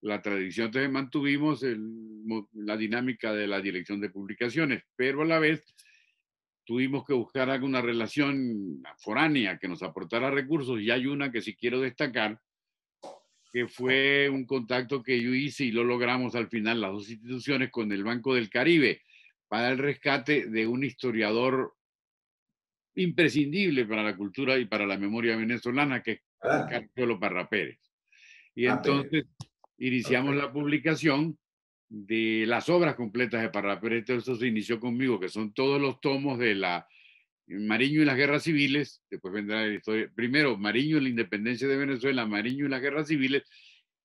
la tradición. Entonces mantuvimos la dinámica de la dirección de publicaciones, pero a la vez tuvimos que buscar alguna relación foránea que nos aportara recursos y hay una que sí quiero destacar, que fue un contacto que yo hice y lo logramos al final las dos instituciones con el Banco del Caribe para el rescate de un historiador imprescindible para la cultura y para la memoria venezolana, que es. Carlos Parra Pérez. Y ah, entonces iniciamos la publicación de las obras completas de Parra Pérez. Eso se inició conmigo, que son todos los tomos de la Mariño y las guerras civiles. Después vendrá la historia. Primero, Mariño y la independencia de Venezuela, Mariño y las guerras civiles,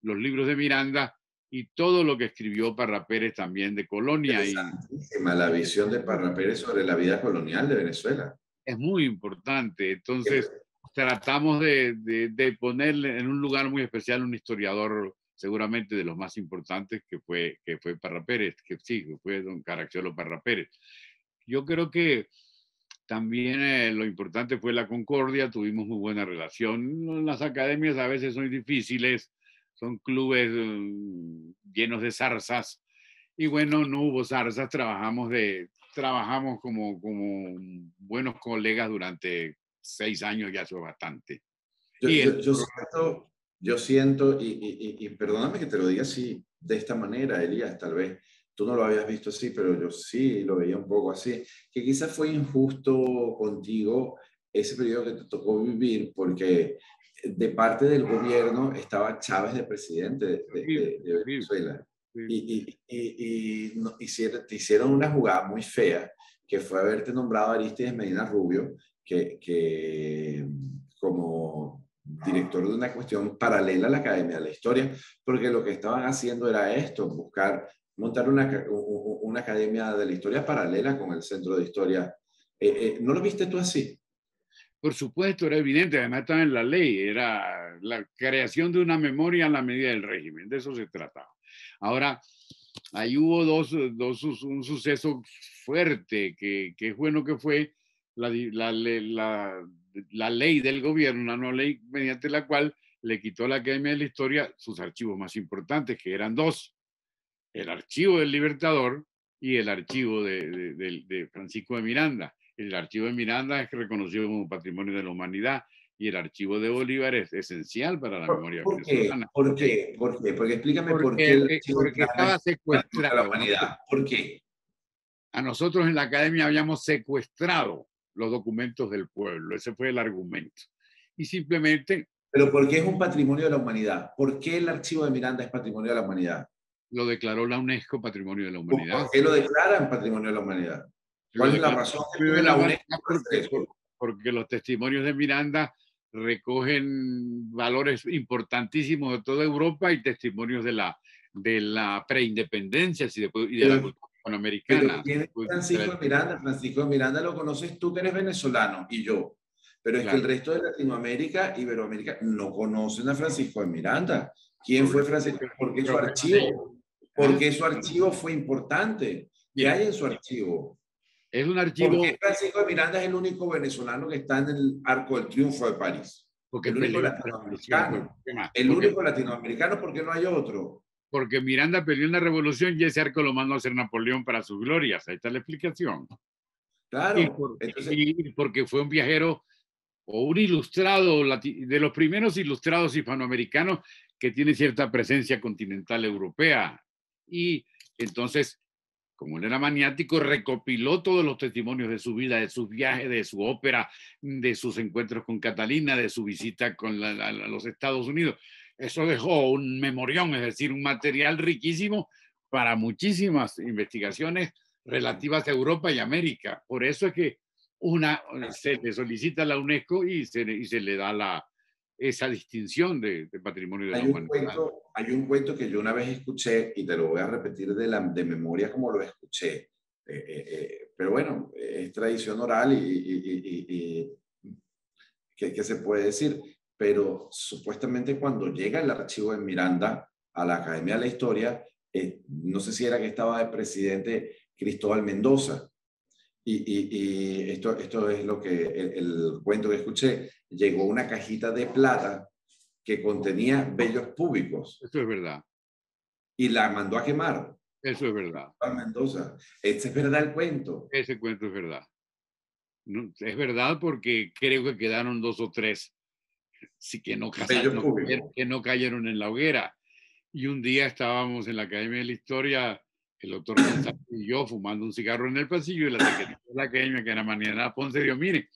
los libros de Miranda y todo lo que escribió Parra Pérez también de Colonia. Y, la visión de Parra Pérez sobre la vida colonial de Venezuela. Es muy importante. Entonces, tratamos de, de, ponerle en un lugar muy especial un historiador seguramente de los más importantes que fue, que fue Parra Pérez, que sí, que fue don Caracciolo Parra Pérez. Yo creo que también eh, lo importante fue la concordia, tuvimos muy buena relación. Las academias a veces son difíciles, son clubes mm, llenos de zarzas. Y bueno, no hubo zarzas, trabajamos, de, trabajamos como, como buenos colegas durante seis años, ya eso bastante. Yo, yo, siento, yo siento y, y, y, perdóname que te lo diga así, de esta manera, Elías, tal vez tú no lo habías visto así, pero yo sí lo veía un poco así, que quizás fue injusto contigo ese periodo que te tocó vivir, porque de parte del gobierno estaba Chávez de presidente de, Venezuela. Y, y, y, y hicieron, hicieron una jugada muy fea que fue haberte nombrado Aristides Medina Rubio, que, que como director de una cuestión paralela a la Academia de la Historia, porque lo que estaban haciendo era esto, buscar montar una, una academia de la historia paralela con el Centro de Historia. Eh, eh, ¿No lo viste tú así? Por supuesto, era evidente, además estaba en la ley, era la creación de una memoria a la medida del régimen, de eso se trataba. Ahora, ahí hubo dos, dos un suceso fuerte, que, que es bueno que fue la, la, la, la, ley del gobierno, una nueva ley mediante la cual le quitó a la Academia de la Historia sus archivos más importantes, que eran dos, el archivo del Libertador y el archivo de, de, Francisco de Miranda. El archivo de Miranda es reconocido como patrimonio de la humanidad y el archivo de Bolívar es esencial para la memoria ¿Por venezolana. ¿Por qué? ¿Por qué? Porque explícame por qué. El porque estaba secuestrado. La humanidad. ¿Por qué? A nosotros en la academia habíamos secuestrado los documentos del pueblo. Ese fue el argumento. Y simplemente... Pero ¿por qué es un patrimonio de la humanidad? ¿Por qué el archivo de Miranda es patrimonio de la humanidad? Lo declaró la UNESCO Patrimonio de la Humanidad. ¿Por qué lo declaran Patrimonio de la Humanidad? ¿Cuál es la razón de la UNESCO? Porque, los testimonios de Miranda recogen valores importantísimos de toda Europa y testimonios de la, de la preindependencia y de, y de la cultura panamericana. ¿quién es Francisco Miranda? Francisco Miranda lo conoces tú que eres venezolano y yo. Pero es que el resto de Latinoamérica, Iberoamérica, no conocen a Francisco de Miranda. ¿Quién fue Francisco? Porque su archivo, porque su archivo fue importante. ¿Qué hay en su archivo? Es un archivo. Porque Francisco de Miranda es el único venezolano que está en el Arco del Triunfo de París. Porque el único latinoamericano. El único latinoamericano porque no hay otro. Porque Miranda peleó en la revolución y ese arco lo mandó a hacer Napoleón para sus glorias. Ahí está la explicación. Claro. y porque fue un viajero o un ilustrado de los primeros ilustrados hispanoamericanos que tiene cierta presencia continental europea. Y entonces, como él era maniático, recopiló todos los testimonios de su vida, de sus viajes, de su ópera, de sus encuentros con Catalina, de su visita con los Estados Unidos. Eso dejó un memorión, es decir, un material riquísimo para muchísimas investigaciones relativas a Europa y América. Por eso es que una, se le solicita a la UNESCO y se, y se le da la, esa distinción de, patrimonio de hay la humanidad. Un cuento, hay un cuento que yo una vez escuché y te lo voy a repetir de, la, de memoria como lo escuché. Eh, eh, eh, pero bueno, es tradición oral y, y, y, ¿qué, ¿qué, se puede decir? Pero supuestamente cuando llega el archivo de Miranda a la Academia de la Historia, no sé si era que estaba de presidente Cristóbal Mendoza, y, y, esto, esto es lo que el, cuento que escuché, llegó una cajita de plata que contenía bellos públicos. Eso es verdad. Y la mandó a quemar. Eso es verdad. A Mendoza. Este es verdad el cuento. Ese cuento es verdad. es verdad porque creo que quedaron dos o tres sí, que, no cayeron, que no cayeron en la hoguera. Y un día estábamos en la Academia de la Historia el doctor y yo fumando un cigarro en el pasillo y la secretaria de la academia, que era Mariana Ponce, dijo, mire,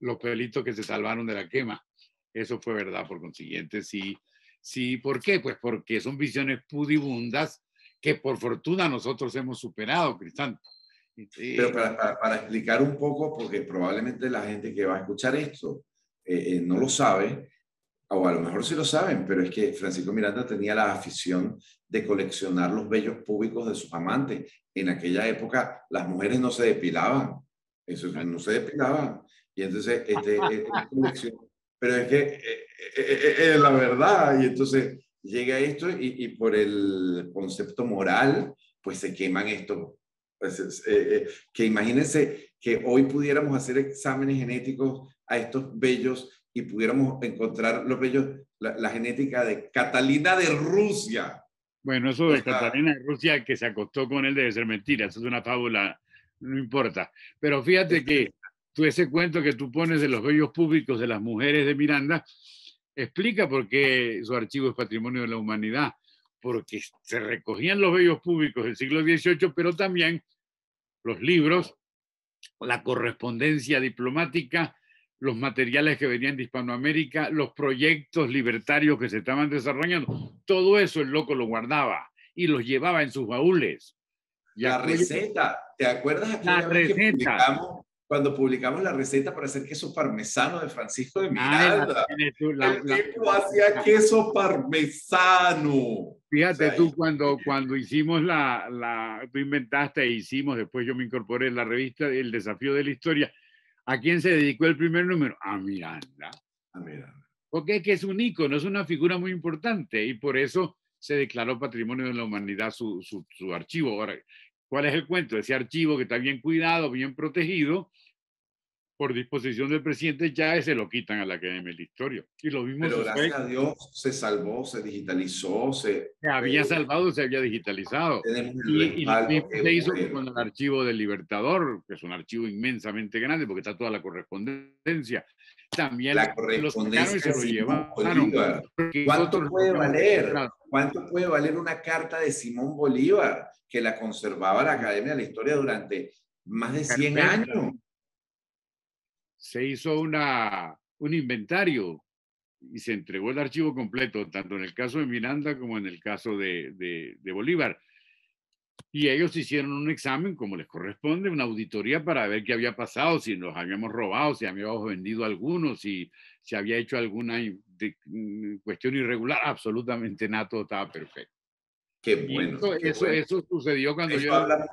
los pelitos que se salvaron de la quema. Eso fue verdad, por consiguiente, sí. Sí, ¿por qué? Pues porque son visiones pudibundas que por fortuna nosotros hemos superado, Cristán. Pero para, para, explicar un poco, porque probablemente la gente que va a escuchar esto eh, eh, no lo sabe, o a lo mejor sí lo saben, pero es que Francisco Miranda tenía la afición de coleccionar los vellos públicos de sus amantes. En aquella época las mujeres no se depilaban, eso no se depilaban. Y entonces, este, eh, pero es que es eh, eh, la verdad, y entonces llega esto y, y, por el concepto moral, pues se queman esto. Pues, que imagínense que hoy pudiéramos hacer exámenes genéticos a estos bellos y pudiéramos encontrar los bellos, la, genética de Catalina de Rusia. Bueno, eso de Catalina de Rusia que se acostó con él debe ser mentira, eso es una fábula, no importa. Pero fíjate que tú ese cuento que tú pones de los bellos públicos de las mujeres de Miranda, explica por qué su archivo es patrimonio de la humanidad, porque se recogían los bellos públicos del siglo XVIII, pero también los libros, la correspondencia diplomática, los materiales que venían de Hispanoamérica, los proyectos libertarios que se estaban desarrollando. Todo eso el loco lo guardaba y los llevaba en sus baúles. la receta, ¿Te acuerdas la receta? cuando publicamos la receta para hacer queso parmesano de Francisco de ah, Miranda. el tipo hacía queso parmesano. Fíjate tú, cuando, cuando hicimos la, la, tú inventaste e hicimos, después yo me incorporé en la revista El Desafío de la Historia. ¿A quién se dedicó el primer número? A Miranda. A Miranda. Porque es que es un ícono, es una figura muy importante y por eso se declaró Patrimonio de la Humanidad su, su, su archivo. Ahora, ¿Cuál es el cuento? Ese archivo que está bien cuidado, bien protegido, por disposición del presidente, ya se lo quitan a la Academia de la Historia. Y lo mismo Pero gracias a Dios se salvó, se digitalizó, se... Se había salvado, se había digitalizado. Y, y, se hizo con el archivo del Libertador, que es un archivo inmensamente grande porque está toda la correspondencia. También la correspondencia se lo llevaron. ¿Cuánto puede valer? ¿Cuánto puede valer una carta de Simón Bolívar que la conservaba la Academia de la Historia durante más de 100 años? Se hizo una, un inventario y se entregó el archivo completo, tanto en el caso de Miranda como en el caso de, de, Bolívar. Y ellos hicieron un examen como les corresponde, una auditoría para ver qué había pasado, si nos habíamos robado, si habíamos vendido algunos, si se había hecho alguna mm, cuestión irregular. Absolutamente nada, todo estaba perfecto. Qué bueno. Eso, eso, sucedió cuando yo... Habla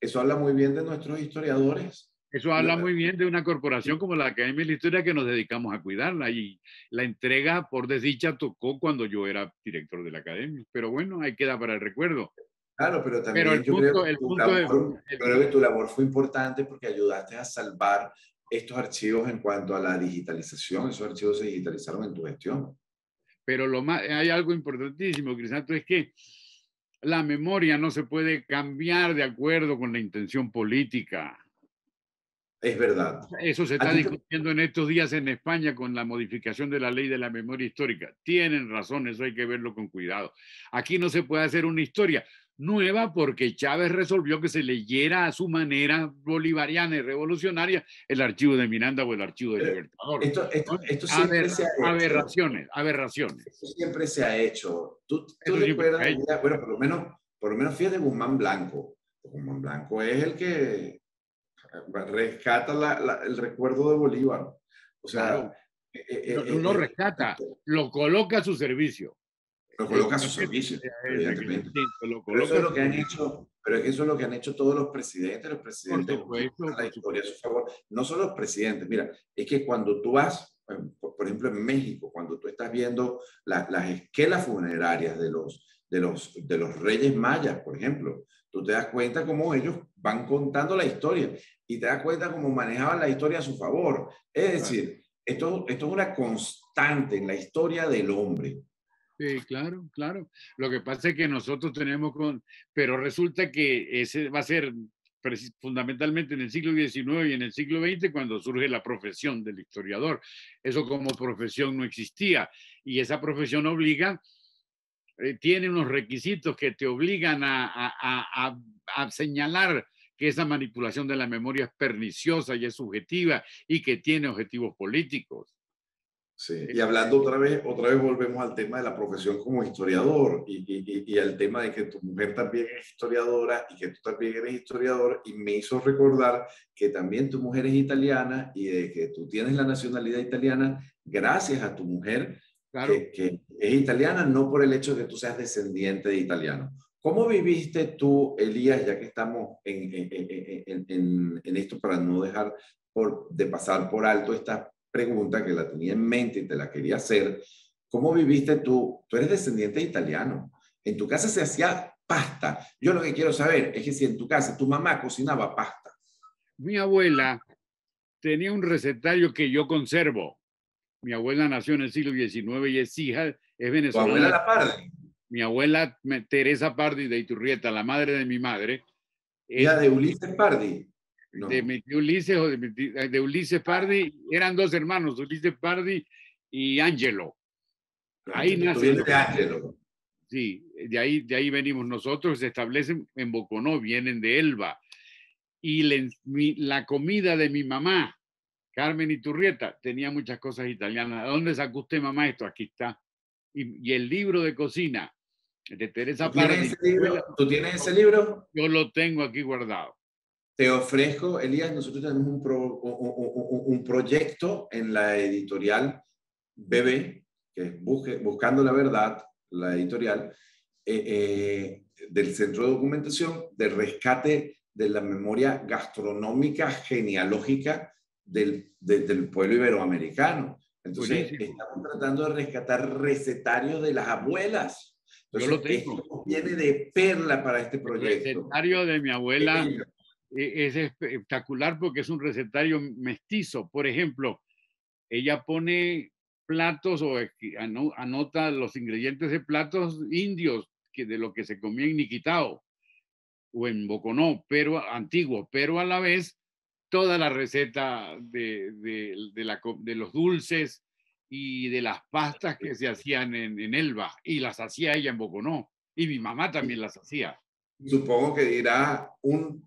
eso habla muy bien de nuestros historiadores eso habla muy bien de una corporación como la Academia de la Historia que nos dedicamos a cuidarla y la entrega por desdicha tocó cuando yo era director de la Academia. Pero bueno, ahí queda para el recuerdo. Claro, pero también el yo punto, creo, que tu labor fue importante porque ayudaste a salvar estos archivos en cuanto a la digitalización. Esos archivos se digitalizaron en tu gestión. Pero lo más, hay algo importantísimo, Crisanto, es que la memoria no se puede cambiar de acuerdo con la intención política. Es verdad. Eso se está discutiendo en estos días en España con la modificación de la ley de la memoria histórica. Tienen razón, eso hay que verlo con cuidado. Aquí no se puede hacer una historia nueva porque Chávez resolvió que se leyera a su manera bolivariana y revolucionaria el archivo de Miranda o el archivo de Libertador. Esto, esto, siempre se ha hecho. Aberraciones, aberraciones. Esto siempre se ha hecho. Tú, tú recuerdas, bueno, por lo menos, por lo menos fíjate Guzmán Blanco. Guzmán Blanco es el que rescata el recuerdo de Bolívar. O sea, eh, eh, no, lo eh, rescata, lo coloca a su servicio. Lo coloca a su servicio, evidentemente. Pero eso es lo que han hecho, pero eso es lo que han hecho todos los presidentes, los presidentes la historia a su favor. No solo los presidentes, mira, es que cuando tú vas, por ejemplo, en México, cuando tú estás viendo las esquelas funerarias de los, de, los, de los reyes mayas, por ejemplo, tú te das cuenta cómo ellos van contando la historia y te das cuenta cómo manejaban la historia a su favor. Es decir, esto, esto es una constante en la historia del hombre. Sí, claro, claro. Lo que pasa es que nosotros tenemos con, pero resulta que ese va a ser fundamentalmente en el siglo XIX y en el siglo XX cuando surge la profesión del historiador. Eso como profesión no existía y esa profesión obliga, eh, tiene unos requisitos que te obligan a, a, a señalar que esa manipulación de la memoria es perniciosa y es subjetiva y que tiene objetivos políticos. Sí, y hablando otra vez, otra vez volvemos al tema de la profesión como historiador y, y, y, al tema de que tu mujer también es historiadora y que tú también eres historiador y me hizo recordar que también tu mujer es italiana y de que tú tienes la nacionalidad italiana gracias a tu mujer que, que, es italiana, no por el hecho de que tú seas descendiente de italiano. ¿Cómo viviste tú, Elías, ya que estamos en, en, en, en esto para no dejar por, de pasar por alto esta pregunta que la tenía en mente y te la quería hacer? ¿Cómo viviste tú? Tú eres descendiente italiano. En tu casa se hacía pasta. Yo lo que quiero saber es que si en tu casa tu mamá cocinaba pasta. Mi abuela tenía un recetario que yo conservo. Mi abuela nació en el siglo XIX y es hija, es venezolana. ¿Tu abuela la Pardi? mi abuela Teresa Pardi de Iturrieta, la madre de mi madre. ¿Era de Ulises Pardi? De, Ulises o de, Ulises Pardi, eran dos hermanos, Ulises Pardi y Ángelo. Ahí nace. De. Sí, de ahí, de ahí venimos nosotros, se establecen en Boconó, vienen de Elba. Y la comida de mi mamá, Carmen Iturrieta, tenía muchas cosas italianas. dónde sacó usted, mamá, esto? Aquí está. y el libro de cocina, de Teresa ¿Tú tienes, ese libro? ¿Tú tienes ese libro? Yo lo tengo aquí guardado. te ofrezco, Elías, nosotros tenemos un, un, proyecto en la editorial BB, que es Buscando la Verdad, la editorial, eh, eh, del Centro de Documentación, de rescate de la memoria gastronómica genealógica del, del pueblo iberoamericano. Entonces, estamos tratando de rescatar recetarios de las abuelas. Entonces, Yo lo tengo. Esto viene de perla para este proyecto. El recetario de mi abuela e, es espectacular porque es un recetario mestizo. Por ejemplo, ella pone platos o anota los ingredientes de platos indios que de lo que se comía en Niquitao o en Boconó, pero antiguo, pero a la vez toda la receta de, de, la, de los dulces y de las pastas que se hacían en, en, Elba, y las hacía ella en Boconó, y mi mamá también las hacía. Supongo que dirá un,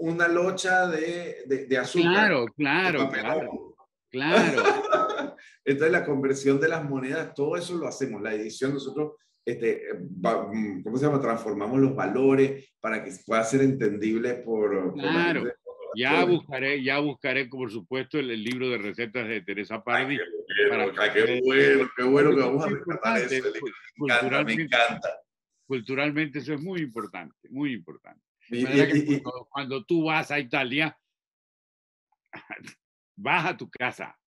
una locha de, azúcar. Claro, claro, claro. Claro. Entonces la conversión de las monedas, todo eso lo hacemos, la edición, nosotros este, mm, ¿cómo se llama? Transformamos los valores para que pueda ser entendible por... Claro. Ya buscaré, ya buscaré, por supuesto, el, libro de recetas de Teresa Pardi. qué, bueno, qué bueno que vamos a rescatar eso. Me encanta, me encanta. Culturalmente eso es muy importante, muy importante. cuando, tú vas a Italia, vas a tu casa.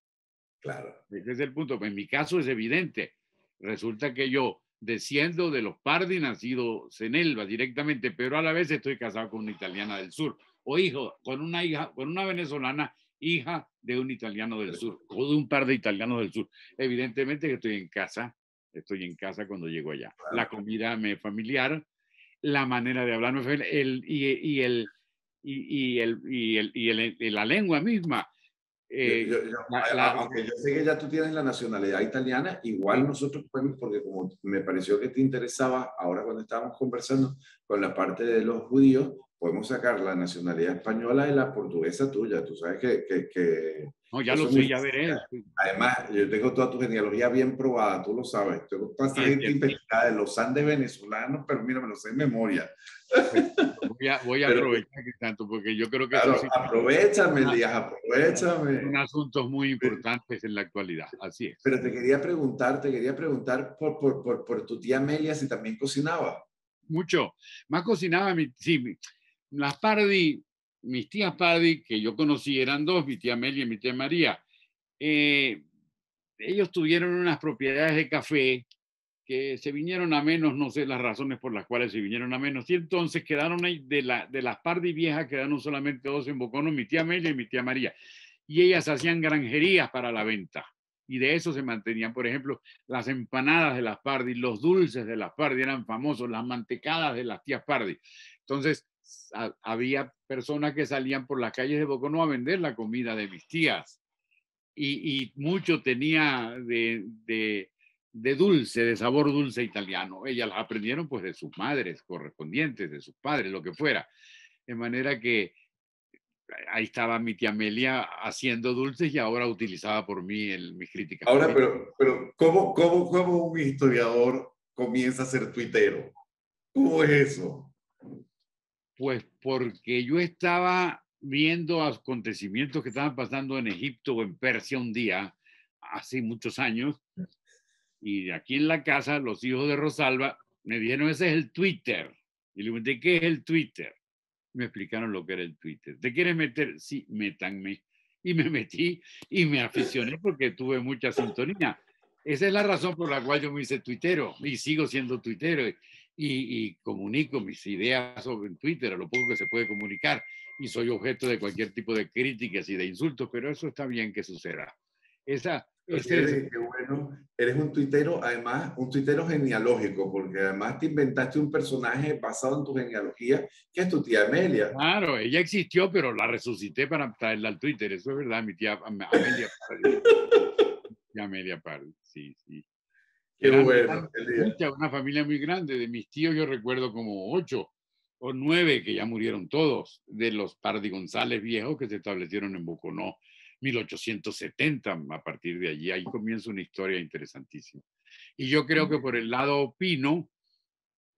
Claro. Ese es el punto. En mi caso es evidente. Resulta que yo desciendo de los Pardi, nacido en Elba directamente, pero a la vez estoy casado con una italiana del sur, o hijo, con una hija, con una venezolana, hija de un italiano del sur, o de un par de italianos del sur. Evidentemente que estoy en casa, estoy en casa cuando llego allá. La comida me familiar, la manera de hablar el, y, y, el, y, el, y, el, y, el, y la lengua misma. Eh, aunque yo sé que ya tú tienes la nacionalidad italiana, igual nosotros podemos, porque como me pareció que te interesaba ahora cuando estábamos conversando con la parte de los judíos, podemos sacar la nacionalidad española y la portuguesa tuya. Tú sabes que... que, que no, ya lo sé, ya veré. Además, yo tengo toda tu genealogía bien probada, tú lo sabes. Tengo pasajes investigada de los Andes venezolanos, pero mira, me lo sé en memoria. Voy a, voy a aprovechar tanto, porque yo creo que... Claro, sí, aprovechame, Elías, aprovechame. Son asuntos muy importantes en la actualidad, así es. Pero te quería preguntar, te quería preguntar por, por, por, por tu tía Amelia si también cocinaba. Mucho. Más cocinaba, mi, sí, las Pardi, mis tías Pardi, que yo conocí, eran dos, mi tía Amelia y mi tía María. Eh, ellos tuvieron unas propiedades de café que se vinieron a menos, no sé las razones por las cuales se vinieron a menos, y entonces quedaron ahí, de, la, de las Pardi viejas, quedaron solamente dos en Bocono, mi tía Amelia y mi tía María, y ellas hacían granjerías para la venta, y de eso se mantenían, por ejemplo, las empanadas de las Pardi, los dulces de las Pardi eran famosos, las mantecadas de las tías Pardi. Entonces, había personas que salían por las calles de Bocono a vender la comida de mis tías. Y, mucho tenía de, de, dulce, de sabor dulce italiano. Ellas las aprendieron pues de sus madres correspondientes, de sus padres, lo que fuera. De manera que ahí estaba mi tía Amelia haciendo dulces y ahora utilizada por mí en mis críticas. Ahora, pero, pero ¿cómo, cómo, cómo un historiador comienza a ser tuitero? ¿Cómo es eso? Pues porque yo estaba viendo acontecimientos que estaban pasando en Egipto o en Persia un día, hace muchos años, y aquí en la casa los hijos de Rosalba me dijeron, ese es el Twitter. Y le pregunté, ¿qué es el Twitter? Me explicaron lo que era el Twitter. ¿Te quieres meter? Sí, métanme. Y me metí y me aficioné porque tuve mucha sintonía. Esa es la razón por la cual yo me hice tuitero y sigo siendo tuitero y, comunico mis ideas sobre Twitter, a lo poco que se puede comunicar, y soy objeto de cualquier tipo de críticas y de insultos, pero eso está bien que suceda. Esa, eres, bueno, eres un tuitero, además, un tuitero genealógico, porque además te inventaste un personaje basado en tu genealogía, que es tu tía Amelia. Claro, ella existió, pero la resucité para traerla al Twitter, eso es verdad, mi tía Amelia Pardi. Amelia Pardi, sí, sí. Qué bueno. una familia muy grande. De mis tíos yo recuerdo como ocho o nueve que ya murieron todos, de los Pardi González viejos que se establecieron en Boconó 1870. A partir de allí, ahí comienza una historia interesantísima. Y yo creo que por el lado Pino,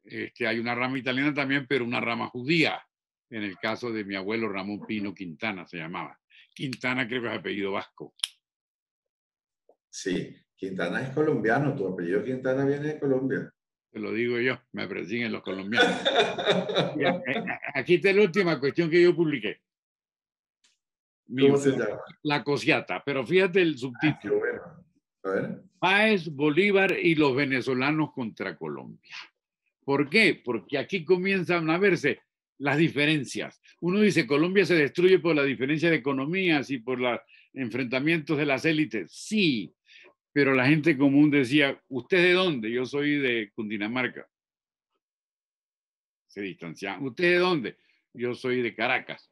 este, hay una rama italiana también, pero una rama judía. en el caso de mi abuelo Ramón Pino Quintana, se llamaba. Quintana creo que es apellido vasco. Sí, Quintana es colombiano, tu apellido Quintana viene de Colombia. Te lo digo yo, me persiguen los colombianos. Eh, aquí está la última cuestión que yo publiqué. ¿Cómo se llama? La cosiata, pero fíjate el subtítulo. Ah, a ver. Páez, Bolívar y los venezolanos contra Colombia. ¿Por qué? Porque aquí comienzan a verse las diferencias. Uno dice, Colombia se destruye por la diferencia de economías y por los enfrentamientos de las élites. Sí, pero la gente común decía, ¿usted de dónde? Yo soy de Cundinamarca. Se distanciaban. ¿Usted de dónde? Yo soy de Caracas.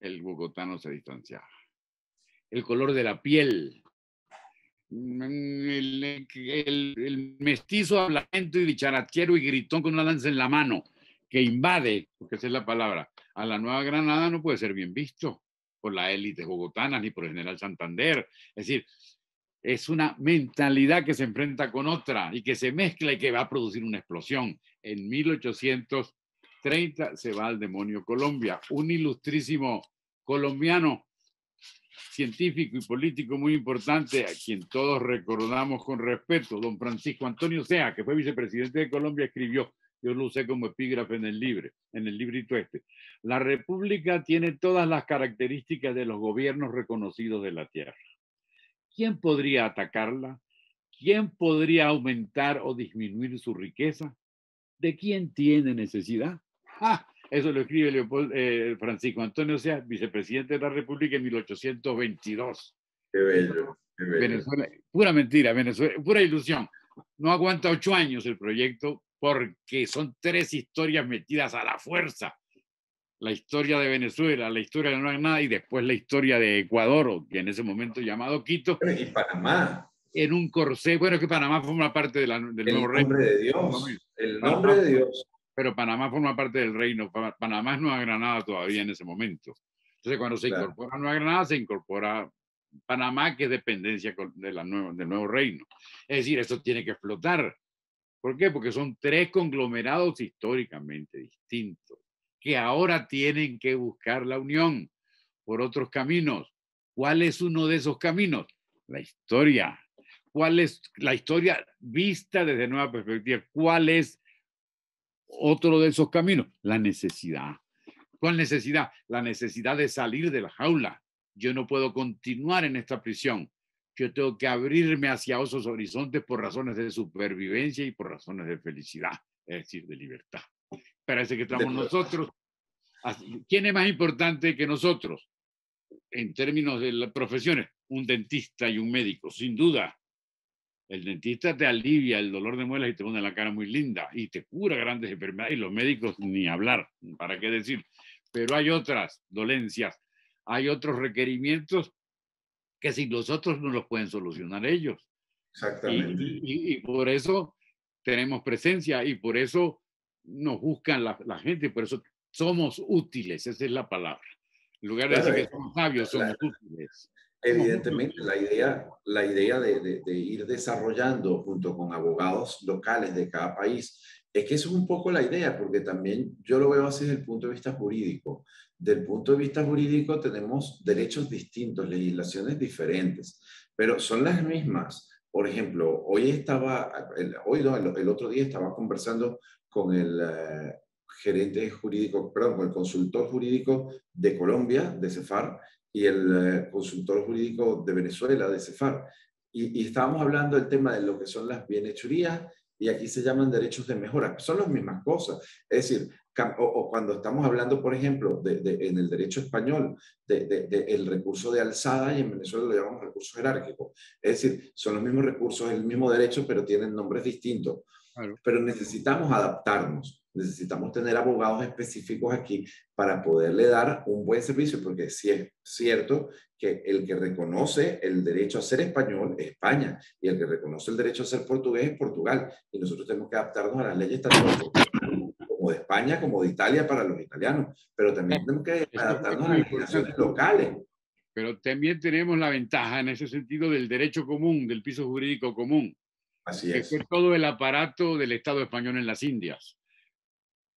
El bogotano se distanciaba. El color de la piel. Mm, el, mestizo hablamiento y dicharachero y gritón con una lanza en la mano que invade, porque esa es la palabra, a la Nueva Granada no puede ser bien visto por la élite bogotana ni por el general Santander. Es decir, es una mentalidad que se enfrenta con otra y que se mezcla y que va a producir una explosión. En 1830 se va al demonio Colombia. Un ilustrísimo colombiano, científico y político muy importante, a quien todos recordamos con respeto, don Francisco Antonio Sea, que fue vicepresidente de Colombia, escribió, yo lo usé como epígrafe en el libro, en el librito este. La República tiene todas las características de los gobiernos reconocidos de la tierra ¿quién podría atacarla? ¿Quién podría aumentar o disminuir su riqueza? ¿De quién tiene necesidad? Eso lo escribe Leopoldo, eh, Francisco Antonio Sea, vicepresidente de la República en 1822. Qué bello, qué bello. Venezuela, pura mentira, Venezuela, pura ilusión. No aguanta ocho años el proyecto porque son tres historias metidas a la fuerza la historia de Venezuela, la historia de la Nueva Granada y después la historia de Ecuador, que en ese momento llamado Quito. Y Panamá. En un corsé, bueno, que Panamá forma parte de la, del nuevo reino. El nombre de Dios. El nombre de Dios. Pero Panamá forma parte del reino. Panamá es Nueva Granada todavía en ese momento. Entonces, cuando se incorpora Nueva Granada, se incorpora Panamá, que es dependencia de la del nuevo reino. Es decir, eso tiene que explotar. ¿Por qué? Porque son tres conglomerados históricamente distintos que ahora tienen que buscar la unión por otros caminos. ¿Cuál es uno de esos caminos? La historia. ¿Cuál es la historia vista desde nueva perspectiva? ¿Cuál es otro de esos caminos? La necesidad. ¿Cuál necesidad? La necesidad de salir de la jaula. Yo no puedo continuar en esta prisión. Yo tengo que abrirme hacia esos horizontes por razones de supervivencia y por razones de felicidad, es decir, de libertad parece que estamos nosotros. ¿Quién es más importante que nosotros en términos de las profesiones? Un dentista y un médico, sin duda. El dentista te alivia el dolor de muelas y te pone la cara muy linda y te cura grandes enfermedades. Y los médicos ni hablar, ¿para qué decir? Pero hay otras dolencias, hay otros requerimientos que sin nosotros no los pueden solucionar ellos. Exactamente. y, y por eso tenemos presencia y por eso nos buscan la, gente, por eso somos útiles, esa es la palabra. En lugar de decir que somos sabios, somos útiles. Evidentemente, la idea, la idea de, de, ir desarrollando junto con abogados locales de cada país es que eso es un poco la idea, porque también yo lo veo así desde el punto de vista jurídico. Del punto de vista jurídico tenemos derechos distintos, legislaciones diferentes, pero son las mismas. Por ejemplo, hoy estaba, hoy el otro día estaba conversando con el eh, gerente jurídico, perdón, con el consultor jurídico de Colombia, de CEFAR, y el eh, consultor jurídico de Venezuela, de CEFAR. Y, estábamos hablando del tema de lo que son las bienhechurías y aquí se llaman derechos de mejora. Son las mismas cosas. Es decir, o, cuando estamos hablando, por ejemplo, de, en el derecho español, del de, el recurso de alzada y en Venezuela lo llamamos recurso jerárquico. Es decir, son los mismos recursos, el mismo derecho, pero tienen nombres distintos. Pero necesitamos adaptarnos, necesitamos tener abogados específicos aquí para poderle dar un buen servicio, porque sí es cierto que el que reconoce el derecho a ser español es España y el que reconoce el derecho a ser portugués es Portugal. Y nosotros tenemos que adaptarnos a las leyes tanto como de España como de Italia para los italianos, pero también tenemos que adaptarnos a las legislaciones locales. Pero también tenemos la ventaja en ese sentido del derecho común, del piso jurídico común Así es. Que fue todo el aparato del Estado español en las Indias.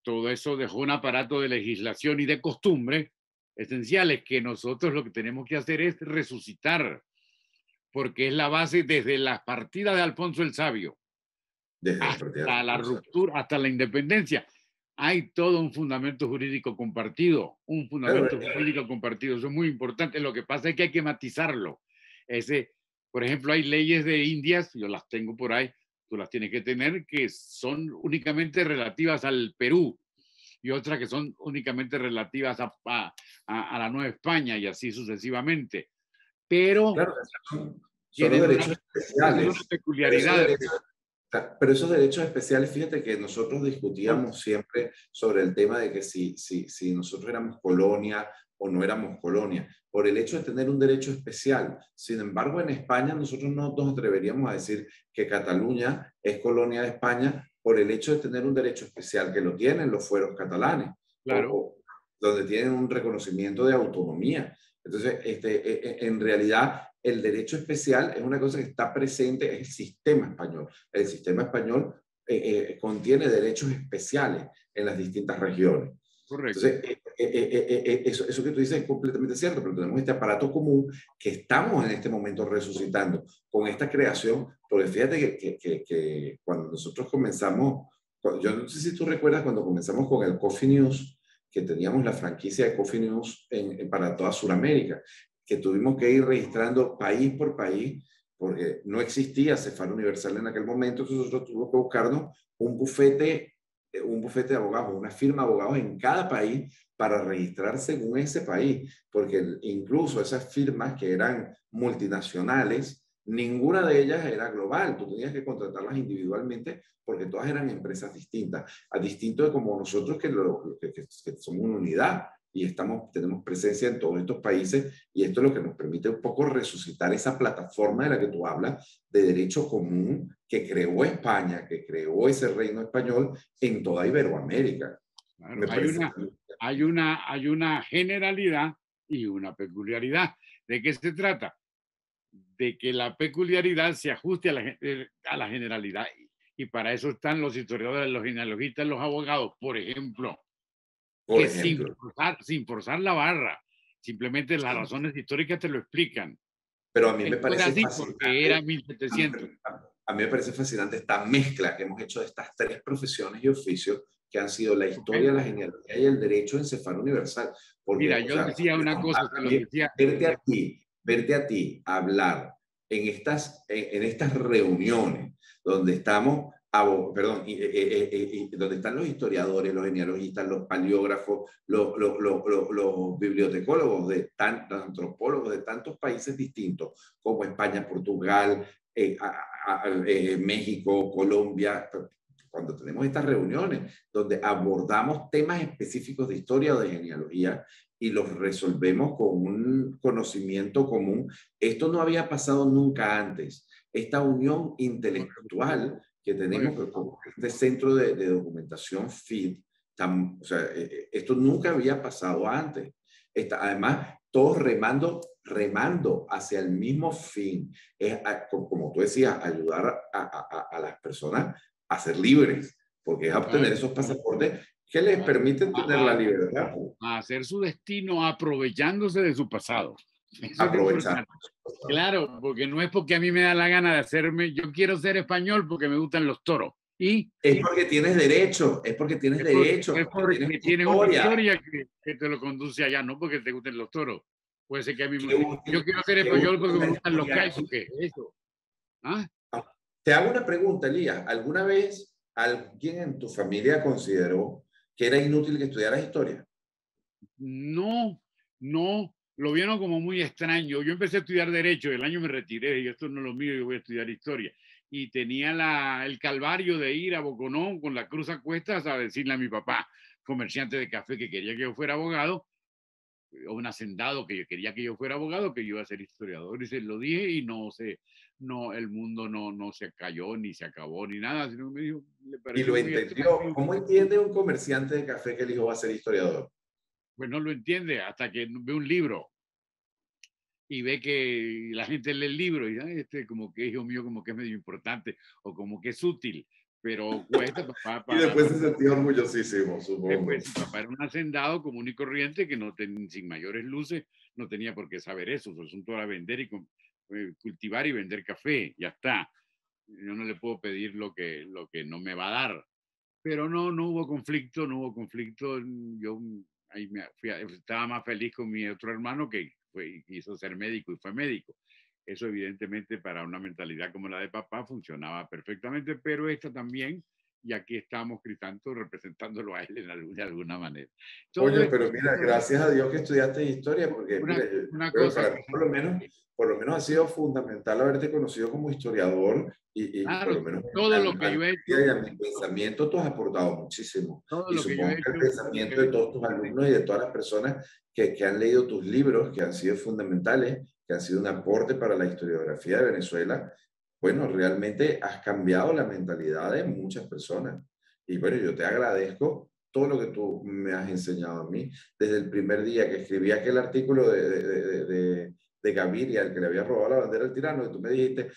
todo eso dejó un aparato de legislación y de costumbre esenciales que nosotros lo que tenemos que hacer es resucitar, porque es la base desde la partida de Alfonso el Sabio hasta la ruptura, hasta la independencia. Hay todo un fundamento jurídico compartido, un fundamento jurídico compartido. Eso es muy importante. Lo que pasa es que hay que matizarlo. Ese, por ejemplo, hay leyes de Indias, yo las tengo por ahí, tú las tienes que tener, que son únicamente relativas al Perú y otras que son únicamente relativas a, a, la Nueva España y así sucesivamente. Pero claro, son, derechos especiales. peculiaridades. Pero esos derechos especiales, fíjate que nosotros discutíamos siempre sobre el tema de que si, si, si nosotros éramos colonia o no éramos colonia, por el hecho de tener un derecho especial. Sin embargo, en España nosotros no nos atreveríamos a decir que Cataluña es colonia de España por el hecho de tener un derecho especial, que lo tienen los fueros catalanes, claro. donde tienen un reconocimiento de autonomía. Entonces, este, e, e, en realidad, el derecho especial es una cosa que está presente, en el sistema español. El sistema español eh, eh, contiene derechos especiales en las distintas regiones. Correcto. Entonces, eh, eso, eso, que tú dices es completamente cierto, pero tenemos este aparato común que estamos en este momento resucitando con esta creación, porque fíjate que, que, que cuando nosotros comenzamos, yo no sé si tú recuerdas cuando comenzamos con el Coffee News, que teníamos la franquicia de Coffee News para toda Sudamérica que tuvimos que ir registrando país por país, porque no existía Cefar Universal en aquel momento, entonces nosotros tuvimos que buscarnos un bufete, eh, un bufete de abogados, una firma de abogados en cada país para registrar según ese país, porque incluso esas firmas que eran multinacionales, ninguna de ellas era global, tú tenías que contratarlas individualmente porque todas eran empresas distintas, a distinto de como nosotros que, lo, que, que somos una unidad y estamos, tenemos presencia en todos estos países y esto es lo que nos permite un poco resucitar esa plataforma de la que tú hablas de derecho común que creó España, que creó ese reino español en toda Iberoamérica. hay, una, hay, una, hay una generalidad y una peculiaridad. ¿De qué se trata? De que la peculiaridad se ajuste a la, eh, a la generalidad. Y para eso están los historiadores, los genealogistas, los abogados. Por ejemplo, que sin forzar, sin forzar, la barra, simplemente las razones históricas te lo explican. Pero a mí me parece así porque era 1700. A mí me parece fascinante esta mezcla que hemos hecho de estas tres profesiones y oficios que han sido la historia, la genealogía y el derecho en Cefar Universal. Porque, Mira, yo decía una cosa, lo decía, verte a ti, verte a ti hablar en estas, en estas reuniones donde estamos perdón, eh, eh, eh, donde están los historiadores, los genealogistas, los paleógrafos, los, los, los, los bibliotecólogos, de tan, los antropólogos de tantos países distintos como España, Portugal, México, Colombia, cuando tenemos estas reuniones donde abordamos temas específicos de historia o de genealogía y los resolvemos con un conocimiento común, esto no había pasado nunca antes. Esta unión intelectual que tenemos este centro de, documentación FID, o sea, eh, eh, esto nunca había pasado antes. Está, además, todos remando, remando hacia el mismo fin. Es, como tú decías, ayudar a, a, las personas a ser libres, porque es obtener esos pasaportes que les permiten tener la libertad. A hacer su destino aprovechándose de su pasado. Aprovechar. Claro, porque no es porque a mí me da la gana de hacerme, yo quiero ser español porque me gustan los toros. Y es porque tienes derecho, es porque tienes derecho. Es porque tienes, una historia que, te lo conduce allá, no porque te gusten los toros. Puede ser que a mí me... Yo quiero ser español porque me gustan los callos, ¿qué eso? ¿Ah? Te hago una pregunta, Elías. ¿Alguna vez alguien en tu familia consideró que era inútil que estudiaras historia? No, no, lo vieron como muy extraño. Yo empecé a estudiar Derecho, el año me retiré, y esto no es lo mío, yo voy a estudiar Historia. Y tenía la, el calvario de ir a Boconón con la cruz a cuestas a decirle a mi papá, comerciante de café, que quería que yo fuera abogado, o un hacendado que quería que yo fuera abogado, que yo iba a ser historiador. Y se lo dije y no sé, no, el mundo no, no se cayó, ni se acabó, ni nada, sino me dijo, y lo entendió. ¿Cómo entiende un comerciante de café que el hijo va a ser historiador? Pues no lo entiende hasta que ve un libro y ve que la gente lee el libro y este como que hijo mío como que es medio importante o como que es útil pero cuesta papá. y después se sentía orgullosísimo, supongo. Después, papá era un hacendado común y corriente que no ten, sin mayores luces no tenía por qué saber eso. Su asunto era vender y eh, cultivar y vender café, ya está. Yo no le puedo pedir lo que, lo que no me va a dar. Pero no, no hubo conflicto, no hubo conflicto. Yo ahí me fui estaba más feliz con mi otro hermano que fue, quiso ser médico y fue médico. Eso evidentemente para una mentalidad como la de papá funcionaba perfectamente, pero esta también, y aquí estamos, Crisanto, representándolo a él en de alguna manera. Oye, pero mira, gracias a Dios que estudiaste historia, porque una, cosa, por lo menos por lo menos ha sido fundamental haberte conocido como historiador y, por lo menos todo lo que yo he hecho. Y a mi pensamiento tú has aportado muchísimo. y supongo que, el pensamiento de todos tus alumnos y de todas las personas que, que han leído tus libros, que han sido fundamentales, que han sido un aporte para la historiografía de Venezuela, bueno, realmente has cambiado la mentalidad de muchas personas. Y bueno, yo te agradezco todo lo que tú me has enseñado a mí, desde el primer día que escribí aquel artículo de, de, de, de Gaviria, el que le había robado la bandera al tirano, y tú me dijiste,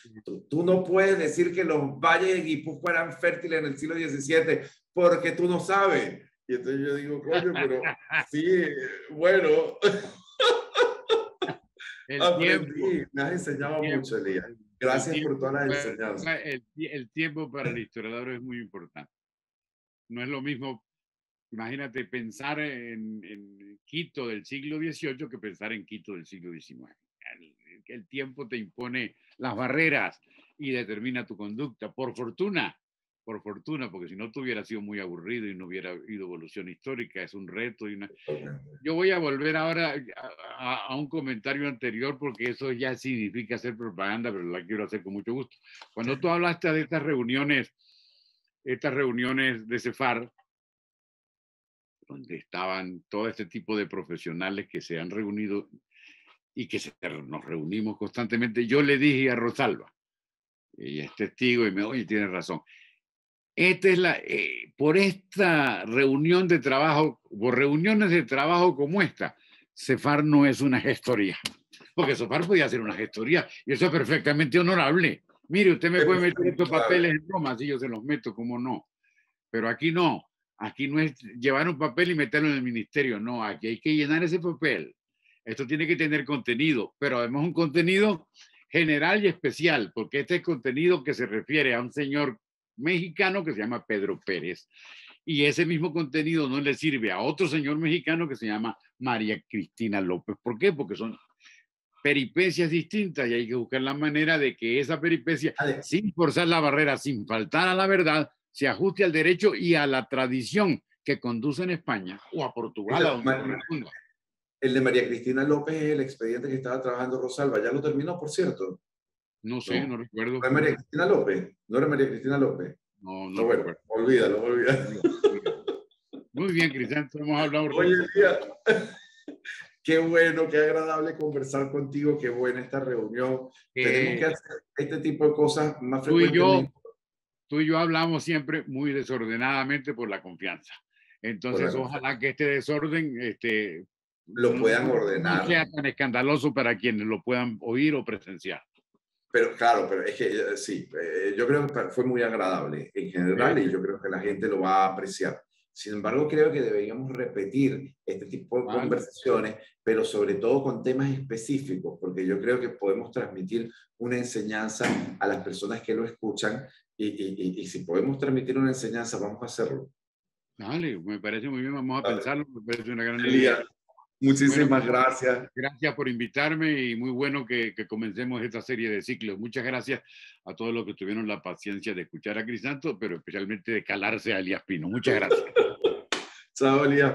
tú, no puedes decir que los valles de Guipúzcoa eran fértiles en el siglo XVII porque tú no sabes. Y entonces yo digo, coño, pero sí, bueno. Aprendí, me has enseñado mucho, Elías. Gracias por todas las enseñanzas. El, tiempo para el historiador es muy importante. No es lo mismo, imagínate, pensar en, en Quito del siglo XVIII que pensar en Quito del siglo XIX el, tiempo te impone las barreras y determina tu conducta. Por fortuna, por fortuna, porque si no tú hubieras sido muy aburrido y no hubiera habido evolución histórica, es un reto. Y una... Yo voy a volver ahora a, un comentario anterior porque eso ya significa hacer propaganda, pero la quiero hacer con mucho gusto. Cuando tú hablaste de estas reuniones, estas reuniones de CEFAR, donde estaban todo este tipo de profesionales que se han reunido y que nos reunimos constantemente. Yo le dije a Rosalba, ella es testigo y me oye, tiene razón. Esta es la, eh, por esta reunión de trabajo, por reuniones de trabajo como esta, CEFAR no es una gestoría, porque CEFAR podía ser una gestoría y eso es perfectamente honorable. Mire, usted me puede meter estos papeles en Roma, si yo se los meto, ¿cómo no? Pero aquí no, aquí no es llevar un papel y meterlo en el ministerio, no, aquí hay que llenar ese papel esto tiene que tener contenido, pero además un contenido general y especial, porque este es contenido que se refiere a un señor mexicano que se llama Pedro Pérez. Y ese mismo contenido no le sirve a otro señor mexicano que se llama María Cristina López. ¿Por qué? Porque son peripecias distintas y hay que buscar la manera de que esa peripecia, sin forzar la barrera, sin faltar a la verdad, se ajuste al derecho y a la tradición que conduce en España o a Portugal. A el de María Cristina López el expediente que estaba trabajando Rosalba. ¿Ya lo terminó, por cierto? No sé, no, recuerdo. ¿No es María Cristina López? ¿No era María Cristina López? No, no. bueno, olvídalo, olvídalo. Muy bien, Cristian, hemos hablado. Oye, tía, qué bueno, qué agradable conversar contigo, qué buena esta reunión. Tenemos que hacer este tipo de cosas más frecuentemente. Tú y yo, tú y yo hablamos siempre muy desordenadamente por la confianza. Entonces, ojalá que este desorden este, lo puedan ordenar. No sea tan escandaloso para quienes lo puedan oír o presenciar. Pero claro, pero es que eh, sí, eh, yo creo que fue muy agradable en general y yo creo que la gente lo va a apreciar. Sin embargo, creo que deberíamos repetir este tipo de conversaciones, pero sobre todo con temas específicos, porque yo creo que podemos transmitir una enseñanza a las personas que lo escuchan y, y, y, si podemos transmitir una enseñanza, vamos a hacerlo. Dale, me parece muy bien, vamos a pensarlo, me parece una gran idea. Muchísimas gracias. Gracias por invitarme y muy bueno que, comencemos esta serie de ciclos. Muchas gracias a todos los que tuvieron la paciencia de escuchar a Crisanto, pero especialmente de calarse a Elías Pino. Muchas gracias. Chao, Elías.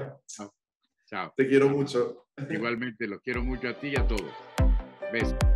Chao. Te quiero mucho. Igualmente, los quiero mucho a ti y a todos. Besos.